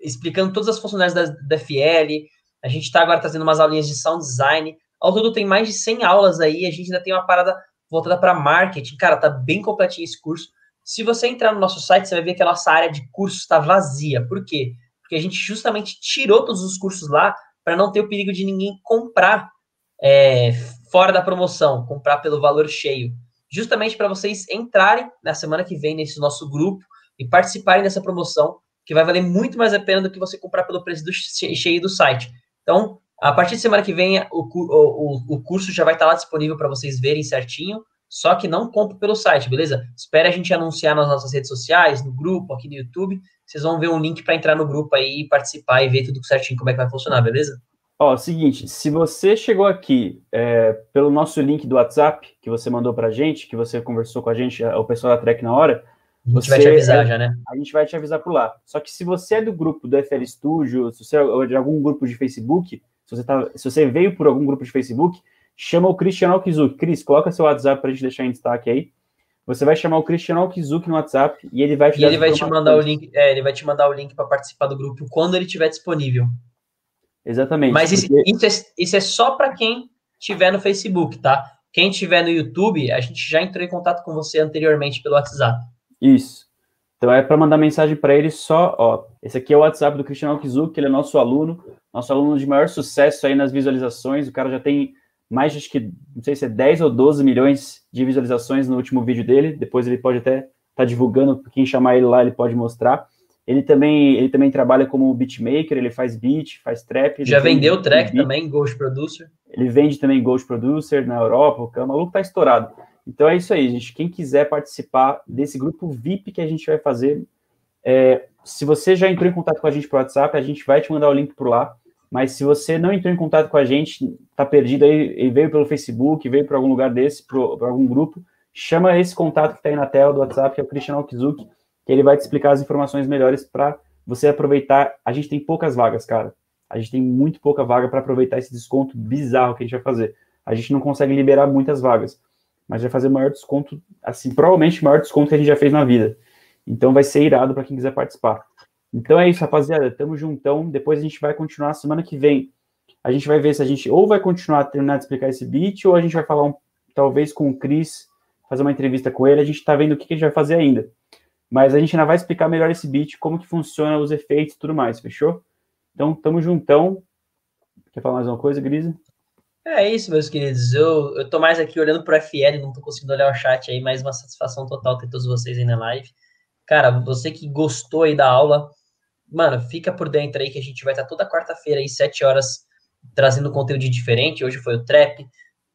explicando todas as funcionalidades da, da FL, a gente está agora trazendo umas aulinhas de sound design. Ao todo tem mais de 100 aulas aí. A gente ainda tem uma parada voltada para marketing. Cara, tá bem completinho esse curso. Se você entrar no nosso site, você vai ver que a nossa área de cursos está vazia. Por quê? Porque a gente justamente tirou todos os cursos lá para não ter o perigo de ninguém comprar é, fora da promoção, comprar pelo valor cheio. Justamente para vocês entrarem na semana que vem nesse nosso grupo e participarem dessa promoção, que vai valer muito mais a pena do que você comprar pelo preço do cheio do site. Então, a partir de semana que vem, o, o, o curso já vai estar lá disponível para vocês verem certinho. Só que não compre pelo site, beleza? Espera a gente anunciar nas nossas redes sociais, no grupo, aqui no YouTube. Vocês vão ver um link para entrar no grupo aí, participar e ver tudo certinho como é que vai funcionar, beleza? Ó, seguinte, se você chegou aqui é, pelo nosso link do WhatsApp, que você mandou pra gente, que você conversou com a gente, o pessoal da Trek na hora, a gente você, vai te avisar é, já, né? A gente vai te avisar por lá. Só que se você é do grupo do FL Studio, se você é de algum grupo de Facebook, se você, tá, se você veio por algum grupo de Facebook, chama o Cristiano Alkizuki. Cris, coloca seu WhatsApp para a gente deixar em destaque aí. Você vai chamar o Cristiano Alkizuki no WhatsApp e ele vai te e ele vai te mandar o link, é, ele vai te mandar o link para participar do grupo quando ele estiver disponível. Exatamente. Mas isso, porque... isso, é, isso é só para quem tiver no Facebook, tá? Quem tiver no YouTube, a gente já entrou em contato com você anteriormente pelo WhatsApp. Isso. Então é para mandar mensagem para ele só, ó. Esse aqui é o WhatsApp do Cristiano Alquizuc, ele é nosso aluno, nosso aluno de maior sucesso aí nas visualizações. O cara já tem mais, acho que, não sei se é 10 ou 12 milhões de visualizações no último vídeo dele. Depois ele pode até estar tá divulgando, quem chamar ele lá, ele pode mostrar. Ele também, ele também trabalha como beatmaker, ele faz beat, faz trap. Já vendeu track beat. também, Ghost Producer. Ele vende também Ghost Producer na Europa, o maluco tá estourado. Então é isso aí, gente. Quem quiser participar desse grupo VIP que a gente vai fazer, é, se você já entrou em contato com a gente por WhatsApp, a gente vai te mandar o link por lá. Mas se você não entrou em contato com a gente, tá perdido aí, e veio pelo Facebook, veio para algum lugar desse, para algum grupo, chama esse contato que está aí na tela do WhatsApp, que é o Cristiano Alkizuki, que ele vai te explicar as informações melhores para você aproveitar. A gente tem poucas vagas, cara. A gente tem muito pouca vaga para aproveitar esse desconto bizarro que a gente vai fazer. A gente não consegue liberar muitas vagas, mas vai fazer o maior desconto, assim, provavelmente o maior desconto que a gente já fez na vida. Então vai ser irado para quem quiser participar. Então é isso, rapaziada. Tamo juntão. Depois a gente vai continuar semana que vem. A gente vai ver se a gente ou vai continuar terminar de explicar esse beat, ou a gente vai falar um, talvez com o Cris, fazer uma entrevista com ele. A gente tá vendo o que, que a gente vai fazer ainda. Mas a gente ainda vai explicar melhor esse beat, como que funciona os efeitos e tudo mais, fechou? Então, tamo juntão. Quer falar mais uma coisa, Grisa? É isso, meus queridos. Eu, eu tô mais aqui olhando pro FL, não tô conseguindo olhar o chat aí, mas uma satisfação total ter todos vocês aí na live. Cara, você que gostou aí da aula, mano, fica por dentro aí que a gente vai estar toda quarta-feira aí, sete horas, trazendo conteúdo diferente. Hoje foi o trap.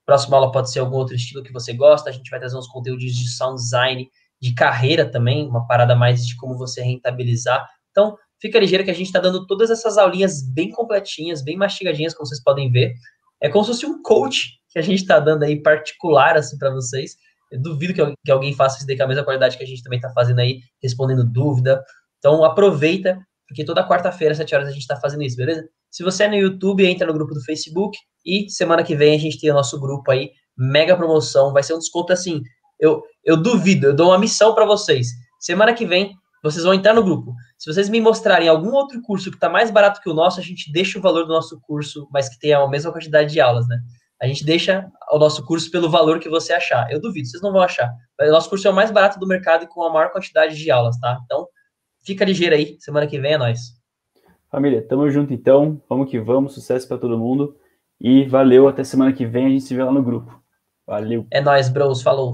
Próxima aula pode ser algum outro estilo que você gosta. A gente vai trazer uns conteúdos de sound design, de carreira também, uma parada mais de como você rentabilizar. Então, fica ligeiro que a gente está dando todas essas aulinhas bem completinhas, bem mastigadinhas, como vocês podem ver. É como se fosse um coach que a gente está dando aí particular assim para vocês. Eu duvido que, que alguém faça isso daí com a mesma qualidade que a gente também está fazendo aí, respondendo dúvida. Então aproveita, porque toda quarta-feira, às 7 horas, a gente está fazendo isso, beleza? Se você é no YouTube, entra no grupo do Facebook e semana que vem a gente tem o nosso grupo aí, mega promoção, vai ser um desconto assim. Eu, eu duvido, eu dou uma missão para vocês. Semana que vem vocês vão entrar no grupo. Se vocês me mostrarem algum outro curso que está mais barato que o nosso, a gente deixa o valor do nosso curso, mas que tenha a mesma quantidade de aulas, né? A gente deixa o nosso curso pelo valor que você achar. Eu duvido, vocês não vão achar. O nosso curso é o mais barato do mercado e com a maior quantidade de aulas, tá? Então, fica ligeiro aí. Semana que vem é nós. Família, tamo junto então. Vamos que vamos. Sucesso para todo mundo. E valeu. Até semana que vem. A gente se vê lá no grupo. Valeu. É nóis, bros. Falou.